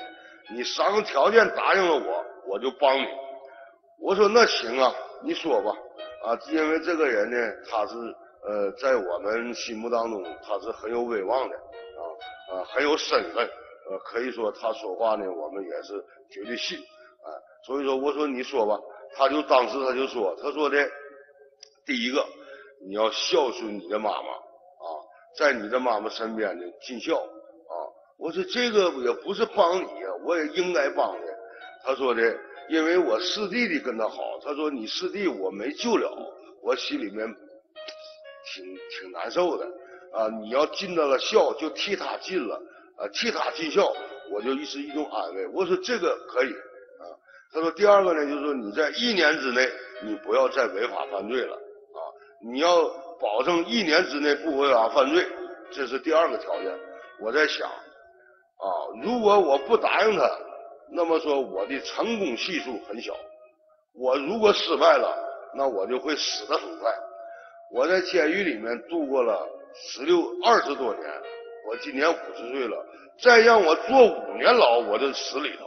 你三个条件答应了我，我就帮你。我说那行啊，你说吧。啊，因为这个人呢，他是呃，在我们心目当中他是很有威望的，啊啊，很有身份，呃，可以说他说话呢，我们也是绝对信。啊，所以说我说你说吧。他就当时他就说，他说的，第一个，你要孝顺你的妈妈啊，在你的妈妈身边呢尽孝。我说这个也不是帮你呀，我也应该帮的。他说的，因为我四弟弟跟他好，他说你四弟我没救了，我心里面挺挺难受的啊。你要尽到了孝，就替他尽了啊，替他尽孝，我就一是一种安慰。我说这个可以啊。他说第二个呢，就是说你在一年之内，你不要再违法犯罪了啊，你要保证一年之内不违法犯罪，这是第二个条件。我在想啊，如果我不答应他。那么说，我的成功系数很小。我如果失败了，那我就会死得很快。我在监狱里面度过了十六二十多年，我今年五十岁了，再让我坐五年牢，我就死里头。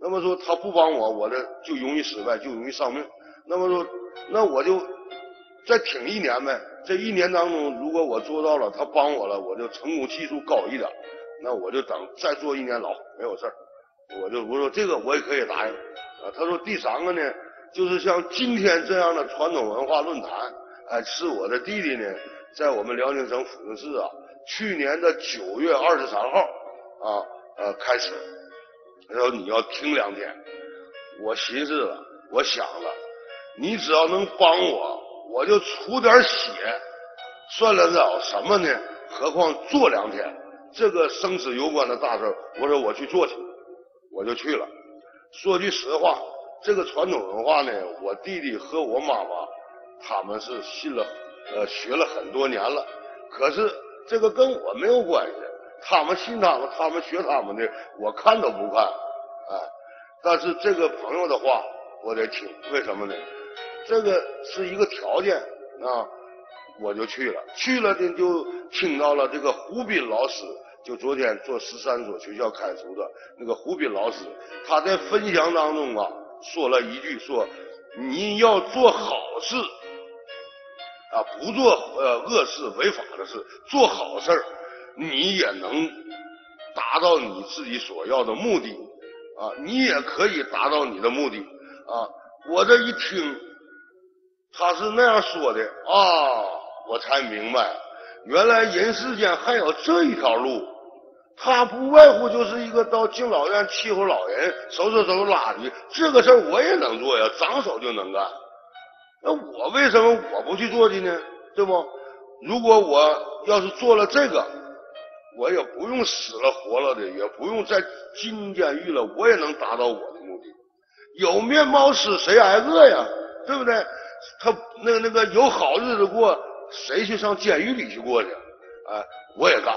那么说，他不帮我，我这就容易失败，就容易丧命。那么说，那我就再挺一年呗。这一年当中，如果我做到了，他帮我了，我就成功系数高一点。那我就等再坐一年牢，没有事儿。我就我说这个我也可以答应啊。他说第三个呢，就是像今天这样的传统文化论坛，哎，是我的弟弟呢，在我们辽宁省抚顺市啊，去年的九月二十三号啊呃开始，他说你要听两天，我寻思了，我想了，你只要能帮我，我就出点血，算得了什么呢？何况做两天，这个生死攸关的大事我说我去做去。我就去了。说句实话，这个传统文化呢，我弟弟和我妈妈他们是信了，呃，学了很多年了。可是这个跟我没有关系，他们信他们，他们学他们的，我看都不看。哎，但是这个朋友的话我得听，为什么呢？这个是一个条件啊，我就去了。去了呢，就听到了这个胡斌老师。就昨天做十三所学校开除的那个胡斌老师，他在分享当中啊说了一句说，你要做好事啊，不做呃恶事违法的事，做好事儿你也能达到你自己所要的目的啊，你也可以达到你的目的啊。我这一听他是那样说的啊，我才明白，原来人世间还有这一条路。他不外乎就是一个到敬老院伺候老人、收拾收拾垃圾，这个事儿我也能做呀，张手就能干。那我为什么我不去做去呢？对不？如果我要是做了这个，我也不用死了活了的，也不用再进监狱了，我也能达到我的目的。有面包吃，谁挨饿呀？对不对？他那个那个有好日子过，谁去上监狱里去过去？哎，我也干。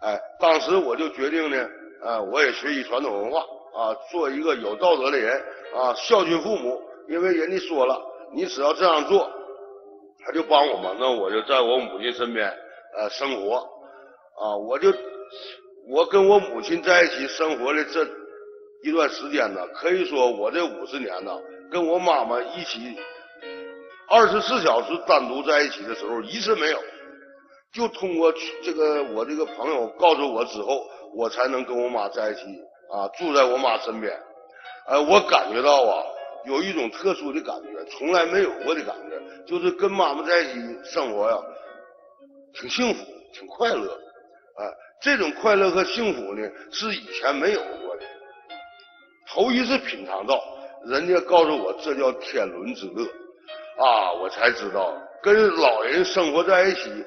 哎，当时我就决定呢，啊，我也学习传统文化啊，做一个有道德的人啊，孝敬父母。因为人家说了，你只要这样做，他就帮我嘛。那我就在我母亲身边呃生活啊，我就我跟我母亲在一起生活的这一段时间呢，可以说我这五十年呢，跟我妈妈一起二十四小时单独在一起的时候一次没有。就通过这个我这个朋友告诉我之后，我才能跟我妈在一起啊，住在我妈身边。哎，我感觉到啊，有一种特殊的感觉，从来没有过的感觉，就是跟妈妈在一起生活呀，挺幸福，挺快乐。哎，这种快乐和幸福呢，是以前没有过的，头一次品尝到。人家告诉我，这叫天伦之乐啊，我才知道跟老人生活在一起。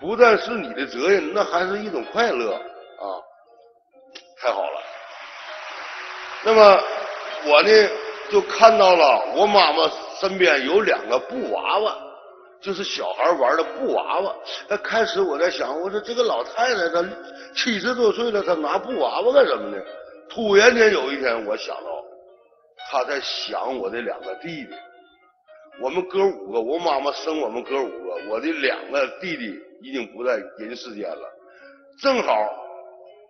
不但是你的责任，那还是一种快乐啊！太好了。那么我呢，就看到了我妈妈身边有两个布娃娃，就是小孩玩的布娃娃。那开始我在想，我说这个老太太她七十多岁了，她拿布娃娃干什么呢？突然间有一天，我想到她在想我的两个弟弟。我们哥五个，我妈妈生我们哥五个，我的两个弟弟。已经不在人世间了，正好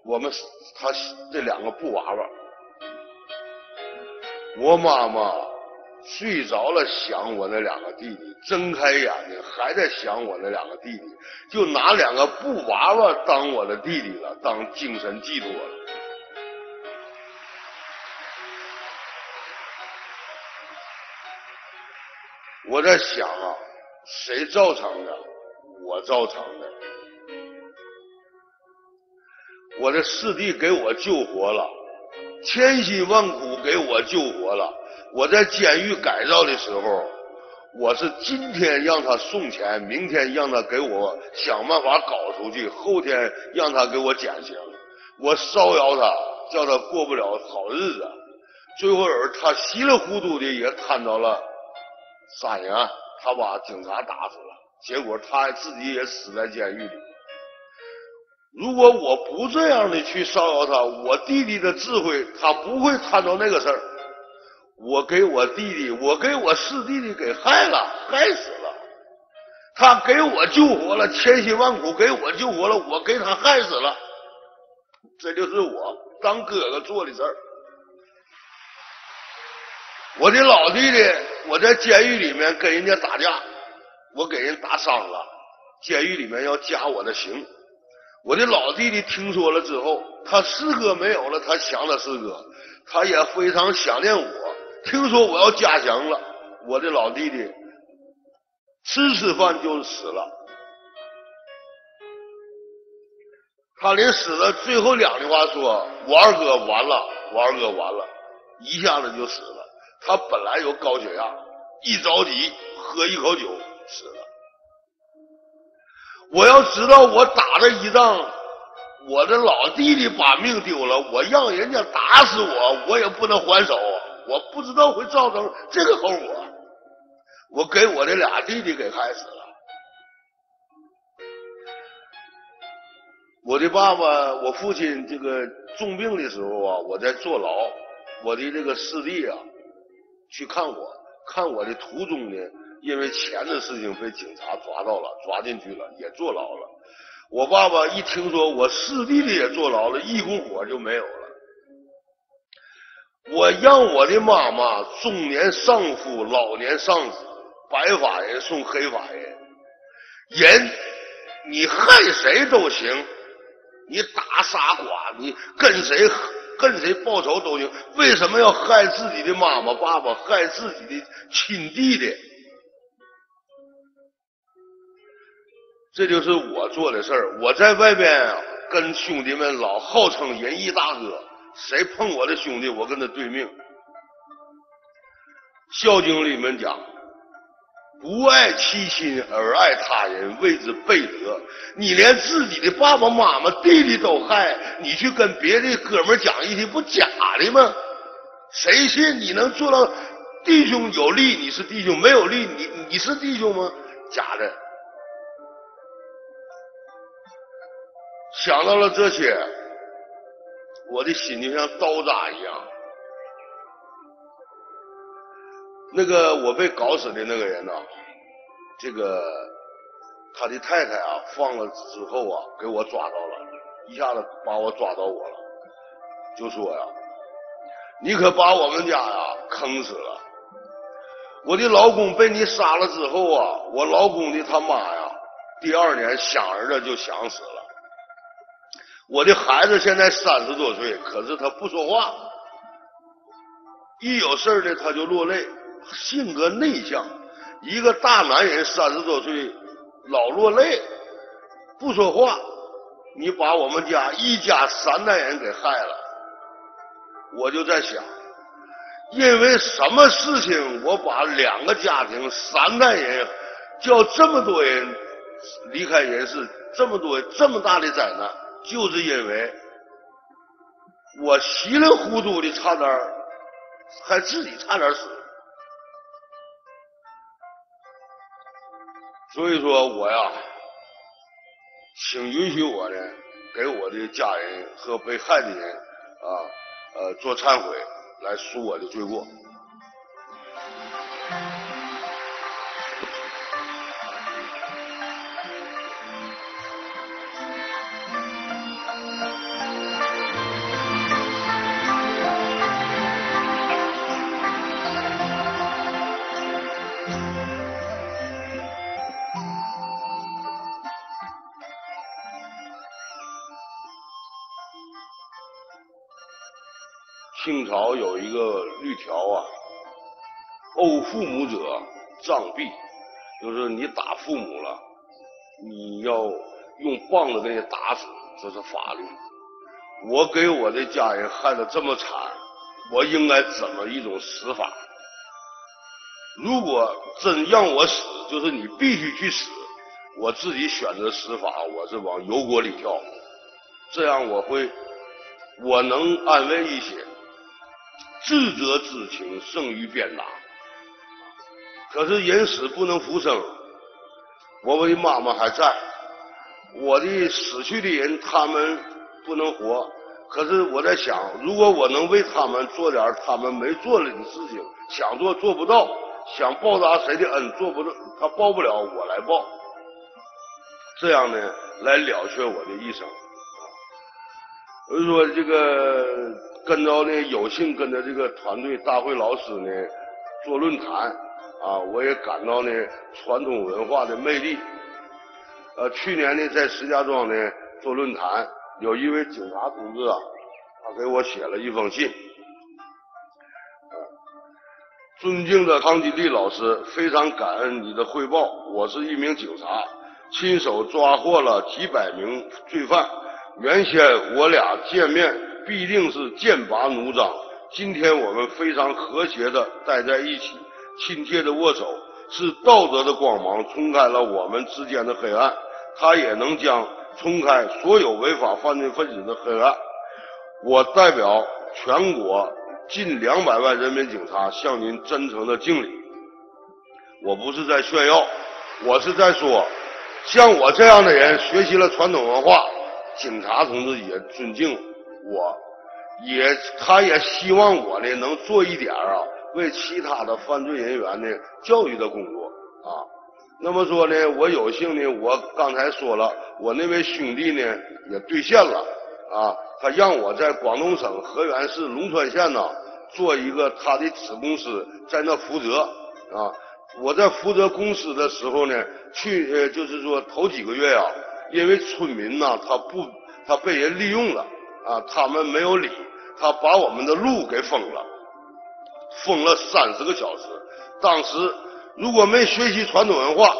我们他这两个布娃娃，我妈妈睡着了想我那两个弟弟，睁开眼睛还在想我那两个弟弟，就拿两个布娃娃当我的弟弟了，当精神寄托了。我在想啊。谁造成的？我造成的。我的四弟给我救活了，千辛万苦给我救活了。我在监狱改造的时候，我是今天让他送钱，明天让他给我想办法搞出去，后天让他给我减刑。我骚扰他，叫他过不了好日子。最后他稀里糊涂的也摊到了杀人案，他把警察打死了，结果他自己也死在监狱里。如果我不这样的去骚扰他，我弟弟的智慧他不会摊到那个事儿。我给我弟弟，我给我四弟弟给害了，害死了。他给我救活了，千辛万苦给我救活了，我给他害死了。这就是我当哥哥做的事儿。我的老弟弟，我在监狱里面跟人家打架，我给人打伤了，监狱里面要加我的刑。我的老弟弟听说了之后，他师哥没有了，他想他师哥，他也非常想念我。听说我要加刑了，我的老弟弟吃吃饭就死了。他临死的最后两句话说：“我二哥完了，我二哥完了，一下子就死了。他本来有高血压，一着急喝一口酒死了。我要知道我打这一仗，我的老弟弟把命丢了，我让人家打死我，我也不能还手。我不知道会造成这个后果，我给我的俩弟弟给害死了。”我的爸爸，我父亲这个重病的时候啊，我在坐牢。我的这个师弟啊，去看我，看我的途中呢，因为钱的事情被警察抓到了，抓进去了，也坐牢了。我爸爸一听说我师弟弟也坐牢了，一股火就没有了。我让我的妈妈中年丧夫，老年丧子，白发人送黑发人，人你害谁都行。你打傻瓜，你跟谁跟谁报仇都行，为什么要害自己的妈妈、爸爸，害自己的亲弟弟？这就是我做的事儿。我在外边跟兄弟们老号称仁义大哥，谁碰我的兄弟，我跟他对命。《孝经》里面讲。不爱妻亲而爱他人，谓之悖德。你连自己的爸爸妈妈、弟弟都害，你去跟别的哥们讲义气，不假的吗？谁信你能做到弟兄有利你是弟兄，没有利你你是弟兄吗？假的。想到了这些，我的心就像刀扎一样。那个我被搞死的那个人呐，这个他的太太啊，放了之后啊，给我抓到了，一下子把我抓到我了，就说呀，你可把我们家呀坑死了。我的老公被你杀了之后啊，我老公的他妈呀，第二年想儿子就想死了。我的孩子现在三十多岁，可是他不说话，一有事儿呢他就落泪。性格内向，一个大男人三十多岁老落泪，不说话，你把我们家一家三代人给害了。我就在想，因为什么事情我把两个家庭三代人叫这么多人离开人世，这么多这么大的灾难，就是因为我稀里糊涂的差点还自己差点死。所以说，我呀，请允许我呢，给我的家人和被害的人啊，呃，做忏悔，来赎我的罪过。朝有一个律条啊，殴父母者杖毙，就是你打父母了，你要用棒子给你打死，这是法律。我给我的家人害得这么惨，我应该怎么一种死法？如果真让我死，就是你必须去死，我自己选择死法，我是往油锅里跳，这样我会，我能安慰一些。智者之情胜于鞭打，可是人死不能复生，我的妈妈还在，我的死去的人他们不能活，可是我在想，如果我能为他们做点他们没做的事情，想做做不到。想报答谁的恩做不到，他报不了，我来报。这样呢，来了却我的一生。所以说，这个跟着呢，有幸跟着这个团队大会老师呢做论坛啊，我也感到呢传统文化的魅力。呃，去年呢在石家庄呢做论坛，有一位警察同志啊，他给我写了一封信。尊敬的康吉利老师，非常感恩你的汇报。我是一名警察，亲手抓获了几百名罪犯。原先我俩见面必定是剑拔弩张，今天我们非常和谐的待在一起，亲切的握手，是道德的光芒冲开了我们之间的黑暗，它也能将冲开所有违法犯罪分子的黑暗。我代表全国。近两百万人民警察向您真诚的敬礼。我不是在炫耀，我是在说，像我这样的人学习了传统文化，警察同志也尊敬我，也他也希望我呢能做一点啊，为其他的犯罪人员呢教育的工作啊。那么说呢，我有幸呢，我刚才说了，我那位兄弟呢也兑现了啊。他让我在广东省河源市龙川县呢做一个他的子公司，在那负责啊。我在负责公司的时候呢，去呃就是说头几个月呀，因为村民呢他不他被人利用了啊，他们没有理，他把我们的路给封了，封了三十个小时。当时如果没学习传统文化，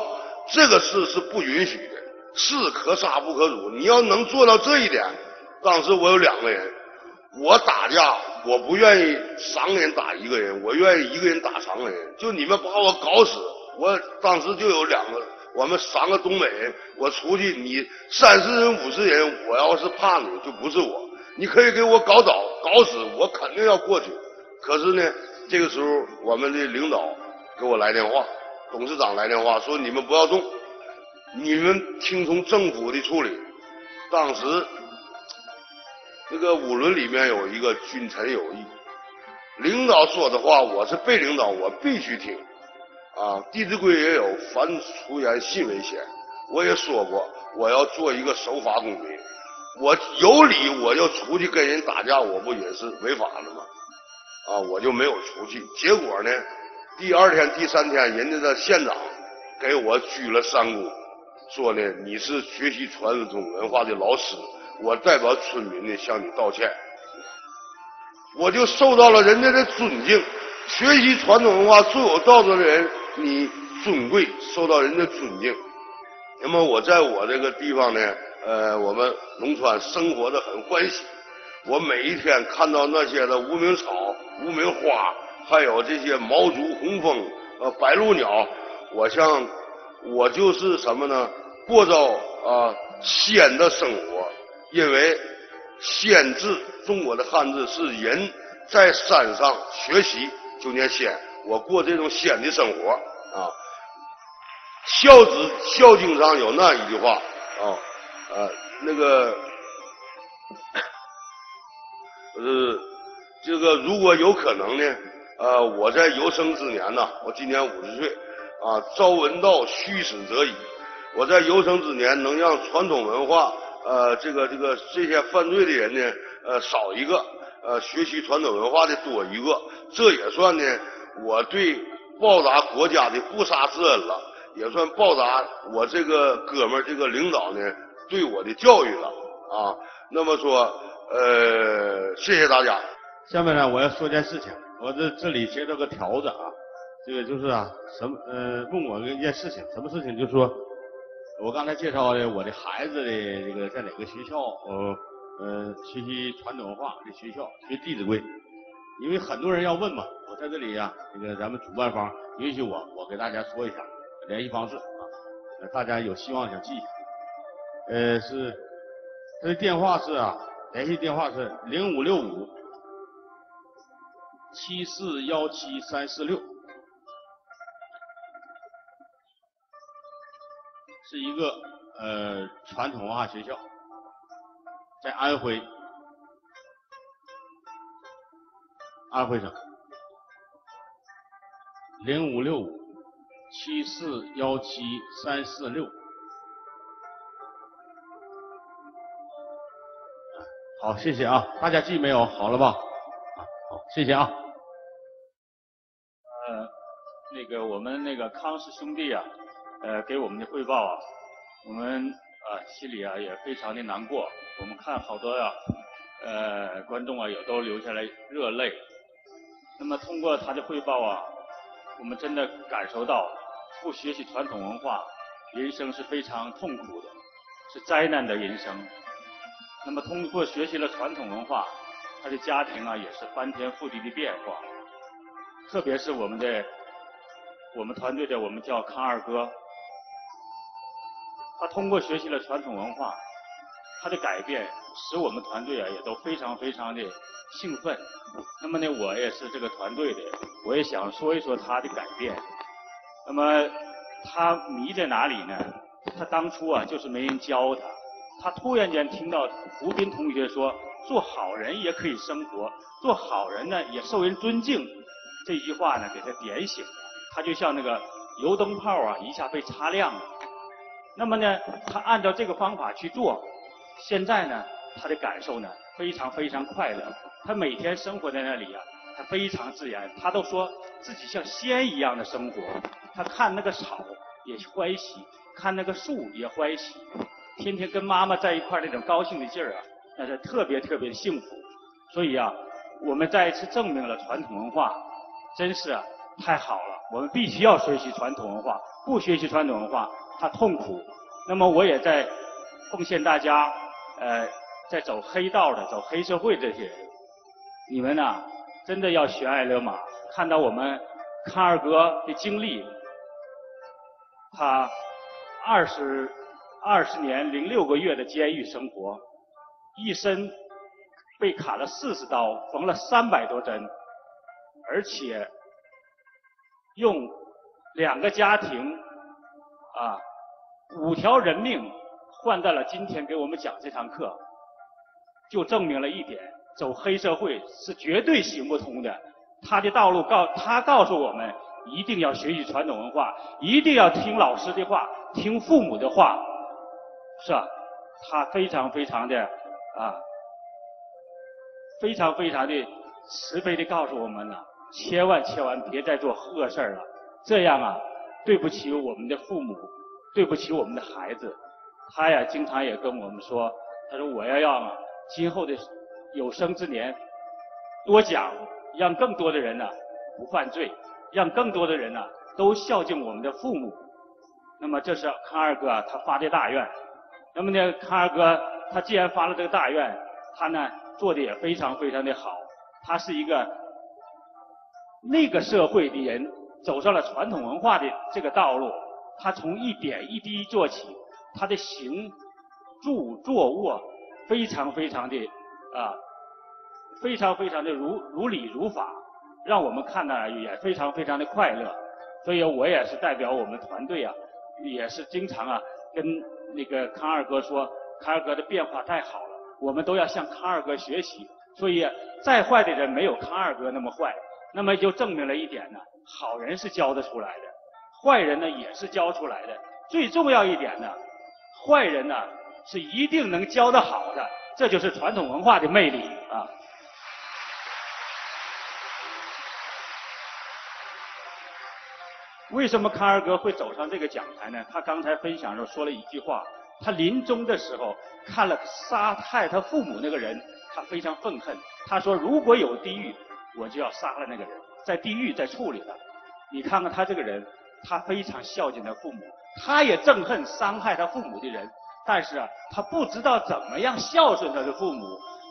这个事是不允许的，士可杀不可辱。你要能做到这一点。当时我有两个人，我打架我不愿意三个人打一个人，我愿意一个人打三个人。就你们把我搞死，我当时就有两个，我们三个东北人，我出去你三十人五十人，我要是怕你就不是我，你可以给我搞倒搞死，我肯定要过去。可是呢，这个时候我们的领导给我来电话，董事长来电话说你们不要动，你们听从政府的处理。当时。这个五伦里面有一个君臣有义，领导说的话，我是被领导，我必须听。啊，《弟子规》也有“凡出言，信为先”。我也说过，我要做一个守法公民。我有理，我就出去跟人打架，我不也是违法了吗？啊，我就没有出去。结果呢，第二天、第三天，人家的县长给我鞠了三躬，说呢，你是学习传统文化的老师。我代表村民呢向你道歉，我就受到了人家的尊敬。学习传统文化、最有道德的人，你尊贵，受到人的尊敬。那么我在我这个地方呢，呃，我们农村生活的很欢喜。我每一天看到那些的无名草、无名花，还有这些毛竹、红枫、呃白鹭鸟，我像我就是什么呢？过着啊仙的生活。因为“仙”字，中国的汉字是人在山上学习就念“仙”，我过这种仙的生活啊。孝子《孝经》上有那一句话啊，呃，那个，呃，这个如果有可能呢，呃，我在有生之年呢，我今年五十岁啊，朝闻道，夕死则已。我在有生之年能让传统文化。呃，这个这个这些犯罪的人呢，呃，少一个，呃，学习传统文化的多一个，这也算呢，我对报答国家的不杀之恩了，也算报答我这个哥们儿这个领导呢对我的教育了啊。那么说，呃，谢谢大家。下面呢，我要说件事情，我这这里接到个条子啊，这个就是啊，什么呃，问我一件事情，什么事情？就是说，我刚才介绍的我的孩子的这个在哪个学校，呃呃，学习传统文化的学校，学《弟子规》。因为很多人要问嘛，在这里呀，这个咱们主办方允许我，我给大家说一下联系方式啊，大家有希望想记一下。呃，是他的电话是啊，联系电话是零五六五七四幺七三四六，是一个呃传统文化学校，在安徽。安徽省零五六五七四幺七三四六，好，谢谢啊，大家记没有？好了吧？好，谢谢啊。呃，那个我们那个康氏兄弟啊，呃，给我们的汇报啊，我们啊心里啊也非常的难过。我们看好多呀，呃，观众啊也都流下来热泪。那么通过他的汇报啊，我们真的感受到不学习传统文化，人生是非常痛苦的，是灾难的人生。那么通过学习了传统文化，他的家庭啊也是翻天覆地的变化。特别是我们的我们团队的我们叫康二哥，他通过学习了传统文化，他的改变使我们团队啊也都非常非常的。兴奋，那么呢，我也是这个团队的，我也想说一说他的改变。那么他迷在哪里呢？他当初啊，就是没人教他。他突然间听到胡斌同学说，做好人也可以生活，做好人呢也受人尊敬。这句话呢，给他点醒了，他就像那个油灯泡啊，一下被擦亮了。那么呢，他按照这个方法去做，现在呢，他的感受呢，非常非常快乐。他每天生活在那里呀，他非常自然，他都说自己像仙一样的生活。他看那个草也欢喜，看那个树也欢喜，天天跟妈妈在一块那种高兴的劲儿啊，那是特别特别的幸福。所以啊，我们再一次证明了传统文化真是太好了。我们必须要学习传统文化，不学习传统文化，他痛苦。那么我也在奉献大家，呃，在走黑道的、走黑社会这些人。你们呐，真的要悬崖勒马。看到我们康二哥的经历，他二十二十年零六个月的监狱生活，一身被砍了四十刀，缝了三百多针，而且用两个家庭啊五条人命换到了今天给我们讲这堂课，就证明了一点。走黑社会是绝对行不通的。他的道路告他告诉我们，一定要学习传统文化，一定要听老师的话，听父母的话，是吧？他非常非常的啊，非常非常的慈悲的告诉我们呢，千万千万别再做恶事了，这样啊，对不起我们的父母，对不起我们的孩子。他呀，经常也跟我们说，他说我要让今后的。有生之年，多讲，让更多的人呢不犯罪，让更多的人呢都孝敬我们的父母。那么这是康二哥他发的大愿。那么呢，康二哥他既然发了这个大愿，他呢做的也非常非常的好。他是一个那个社会的人，走上了传统文化的这个道路。他从一点一滴做起，他的行、住、坐、卧非常非常的。啊，非常非常的如如理如法，让我们看呢也非常非常的快乐。所以我也是代表我们团队啊，也是经常啊跟那个康二哥说，康二哥的变化太好了，我们都要向康二哥学习。所以再坏的人没有康二哥那么坏，那么就证明了一点呢，好人是教得出来的，坏人呢也是教出来的。最重要一点呢，坏人呢是一定能教得好的。这就是传统文化的魅力啊！为什么康二哥会走上这个讲台呢？他刚才分享时候说了一句话：他临终的时候看了杀害他父母那个人，他非常愤恨。他说：“如果有地狱，我就要杀了那个人，在地狱再处理他。”你看看他这个人，他非常孝敬他父母，他也憎恨伤害他父母的人，但是啊，他不知道怎么样孝顺他的父母，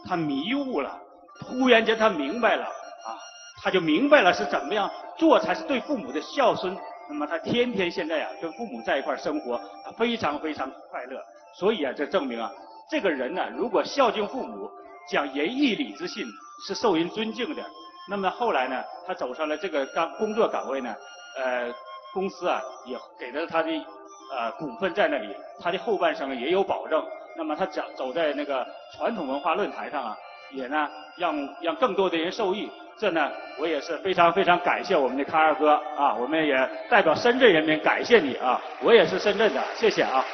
他迷雾了。突然间他明白了啊，他就明白了是怎么样做才是对父母的孝顺。那么他天天现在啊跟父母在一块生活，他非常非常快乐。所以啊，这证明啊，这个人呢，如果孝敬父母，讲仁义礼智信，是受人尊敬的。那么后来呢，他走上了这个岗工作岗位呢，呃，公司啊也给了他的呃股份在那里，他的后半生也有保证。那么他走走在那个传统文化论坛上啊，也呢让让更多的人受益。这呢，我也是非常非常感谢我们的康二哥啊，我们也代表深圳人民感谢你啊，我也是深圳的，谢谢啊。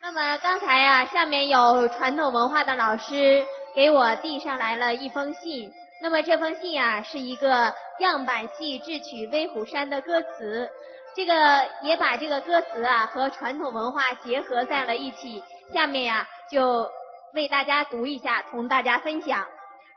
那么刚才呀，下面有传统文化的老师给我递上来了一封信。那么这封信啊，是一个样板戏智取威虎山的歌词，这个也把这个歌词啊和传统文化结合在了一起。下面呀，就为大家读一下，同大家分享。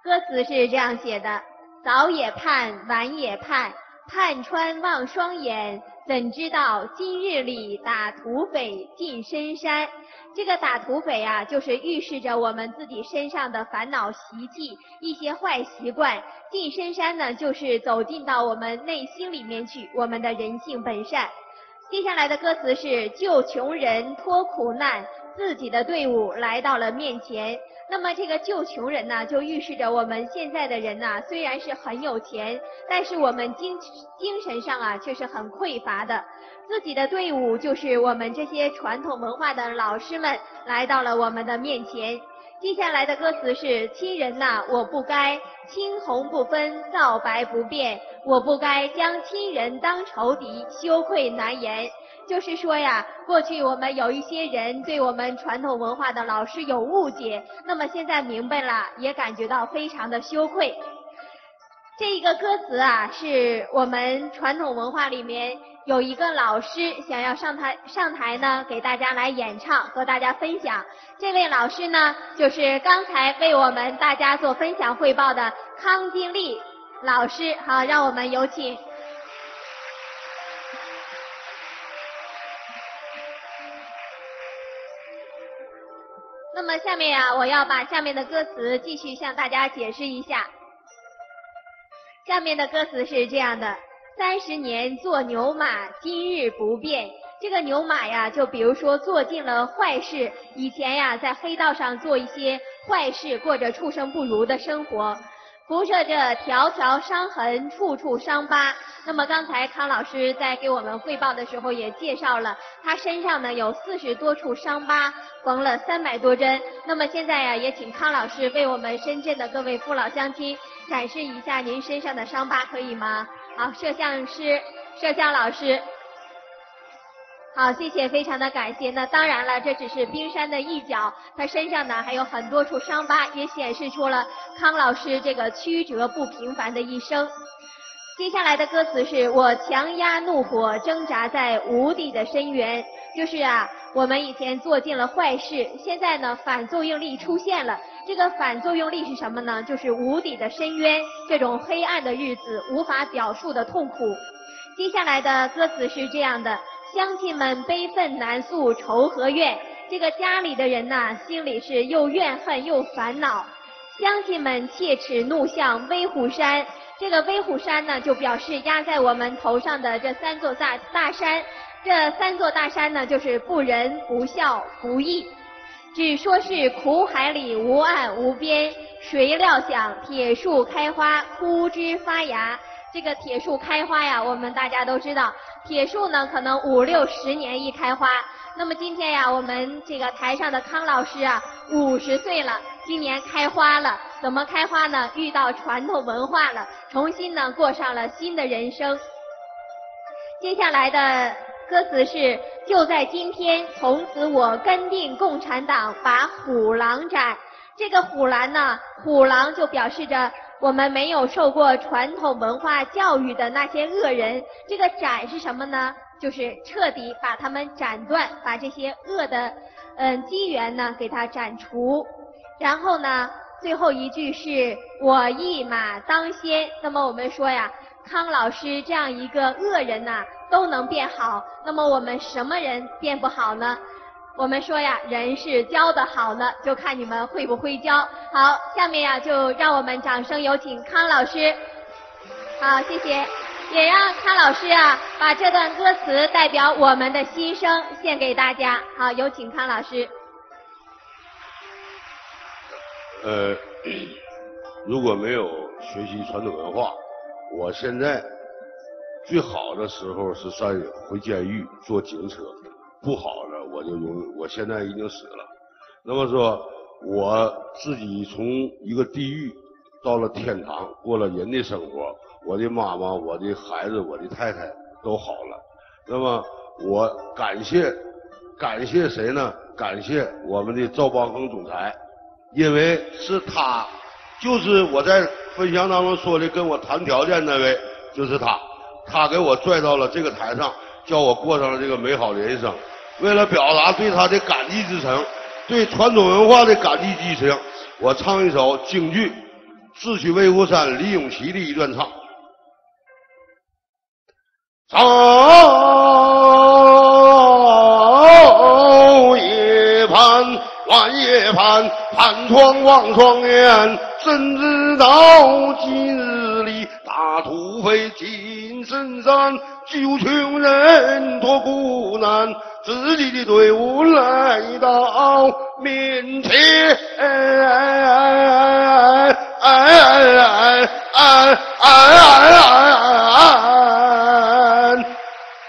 歌词是这样写的：早也盼，晚也盼，探穿望双眼。怎知道今日里打土匪进深山？这个打土匪啊，就是预示着我们自己身上的烦恼习气、一些坏习惯。进深山呢，就是走进到我们内心里面去，我们的人性本善。接下来的歌词是救穷人脱苦难，自己的队伍来到了面前。那么这个救穷人呢，就预示着我们现在的人呢，虽然是很有钱，但是我们精精神上啊却是很匮乏的。自己的队伍就是我们这些传统文化的老师们来到了我们的面前。接下来的歌词是：亲人呐，我不该青红不分，皂白不变，我不该将亲人当仇敌，羞愧难言。就是说呀，过去我们有一些人对我们传统文化的老师有误解，那么现在明白了，也感觉到非常的羞愧。这一个歌词啊，是我们传统文化里面有一个老师想要上台上台呢，给大家来演唱和大家分享。这位老师呢，就是刚才为我们大家做分享汇报的康金丽老师。好，让我们有请。那么下面呀，我要把下面的歌词继续向大家解释一下。下面的歌词是这样的：三十年做牛马，今日不变。这个牛马呀，就比如说做尽了坏事，以前呀在黑道上做一些坏事，过着畜生不如的生活。辐射着条条伤痕，处处伤疤。那么刚才康老师在给我们汇报的时候也介绍了，他身上呢有四十多处伤疤，缝了三百多针。那么现在呀，也请康老师为我们深圳的各位父老乡亲展示一下您身上的伤疤，可以吗？好，摄像师、摄像老师。好，谢谢，非常的感谢。那当然了，这只是冰山的一角，他身上呢还有很多处伤疤，也显示出了康老师这个曲折不平凡的一生。接下来的歌词是我强压怒火，挣扎在无底的深渊。就是啊，我们以前做尽了坏事，现在呢反作用力出现了。这个反作用力是什么呢？就是无底的深渊，这种黑暗的日子，无法表述的痛苦。接下来的歌词是这样的。乡亲们悲愤难诉愁和怨，这个家里的人呐，心里是又怨恨又烦恼。乡亲们切齿怒向威虎山，这个威虎山呢，就表示压在我们头上的这三座大大山。这三座大山呢，就是不仁不孝不义。只说是苦海里无岸无边，谁料想铁树开花枯枝发芽。这个铁树开花呀，我们大家都知道。铁树呢，可能五六十年一开花。那么今天呀，我们这个台上的康老师啊，五十岁了，今年开花了。怎么开花呢？遇到传统文化了，重新呢过上了新的人生。接下来的歌词是：就在今天，从此我跟定共产党，把虎狼斩。这个虎狼呢，虎狼就表示着。我们没有受过传统文化教育的那些恶人，这个斩是什么呢？就是彻底把他们斩断，把这些恶的嗯机缘呢给他斩除。然后呢，最后一句是我一马当先。那么我们说呀，康老师这样一个恶人呐都能变好，那么我们什么人变不好呢？我们说呀，人是教的好呢，就看你们会不会教。好，下面呀，就让我们掌声有请康老师。好，谢谢。也让康老师啊，把这段歌词代表我们的心声献给大家。好，有请康老师。呃，如果没有学习传统文化，我现在最好的时候是在回监狱坐警车，不好的我就永，我现在已经死了。那么说，我自己从一个地狱到了天堂，过了人的生活，我的妈妈、我的孩子、我的太太都好了。那么我感谢感谢谁呢？感谢我们的赵邦恒总裁。因为是他，就是我在分享当中说的跟我谈条件那位，就是他，他给我拽到了这个台上，叫我过上了这个美好的人生。为了表达对他的感激之情，对传统文化的感激之情，我唱一首京剧《智取威虎山》李永琪的一段唱。早夜盼，晚夜盼。盼窗望窗沿，怎知道今日里大土匪进深山，九穷人多苦难，自己的队伍来到面前。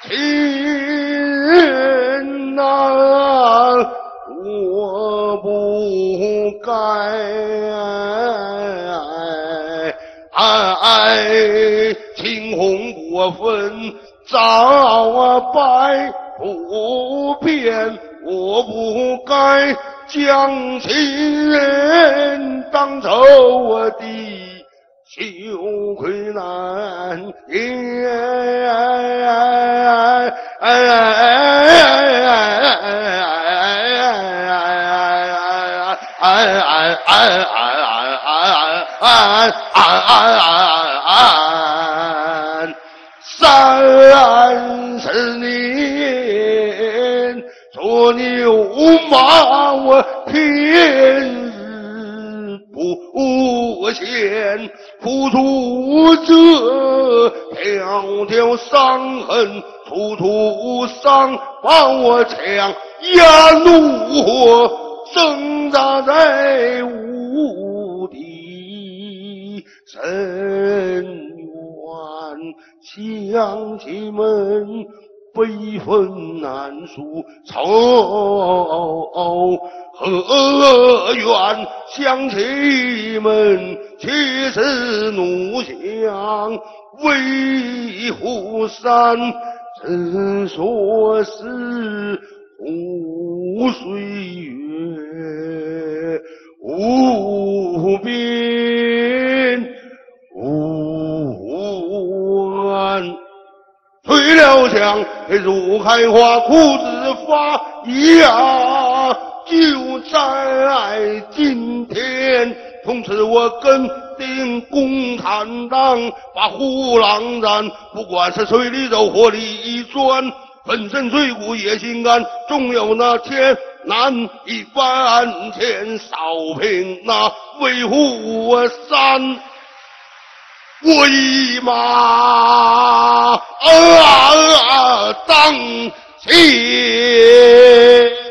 青分早啊，白不变，我不该将亲人当做我的羞愧难言。三十年做牛马，我天日不闲，付出这条条伤痕，处处伤，把我强压怒火挣扎在无底。深，乡亲们悲愤难诉，仇何怨？乡亲们却是怒向威虎山，只说是无岁月无边。无吹了枪，如开花，裤子发芽。就在今天，从此我跟定共产党，把虎狼战，不管是水里走，火里钻，粉身碎骨也心甘。终有那天，难一番天，扫平那威虎山。我一马当先。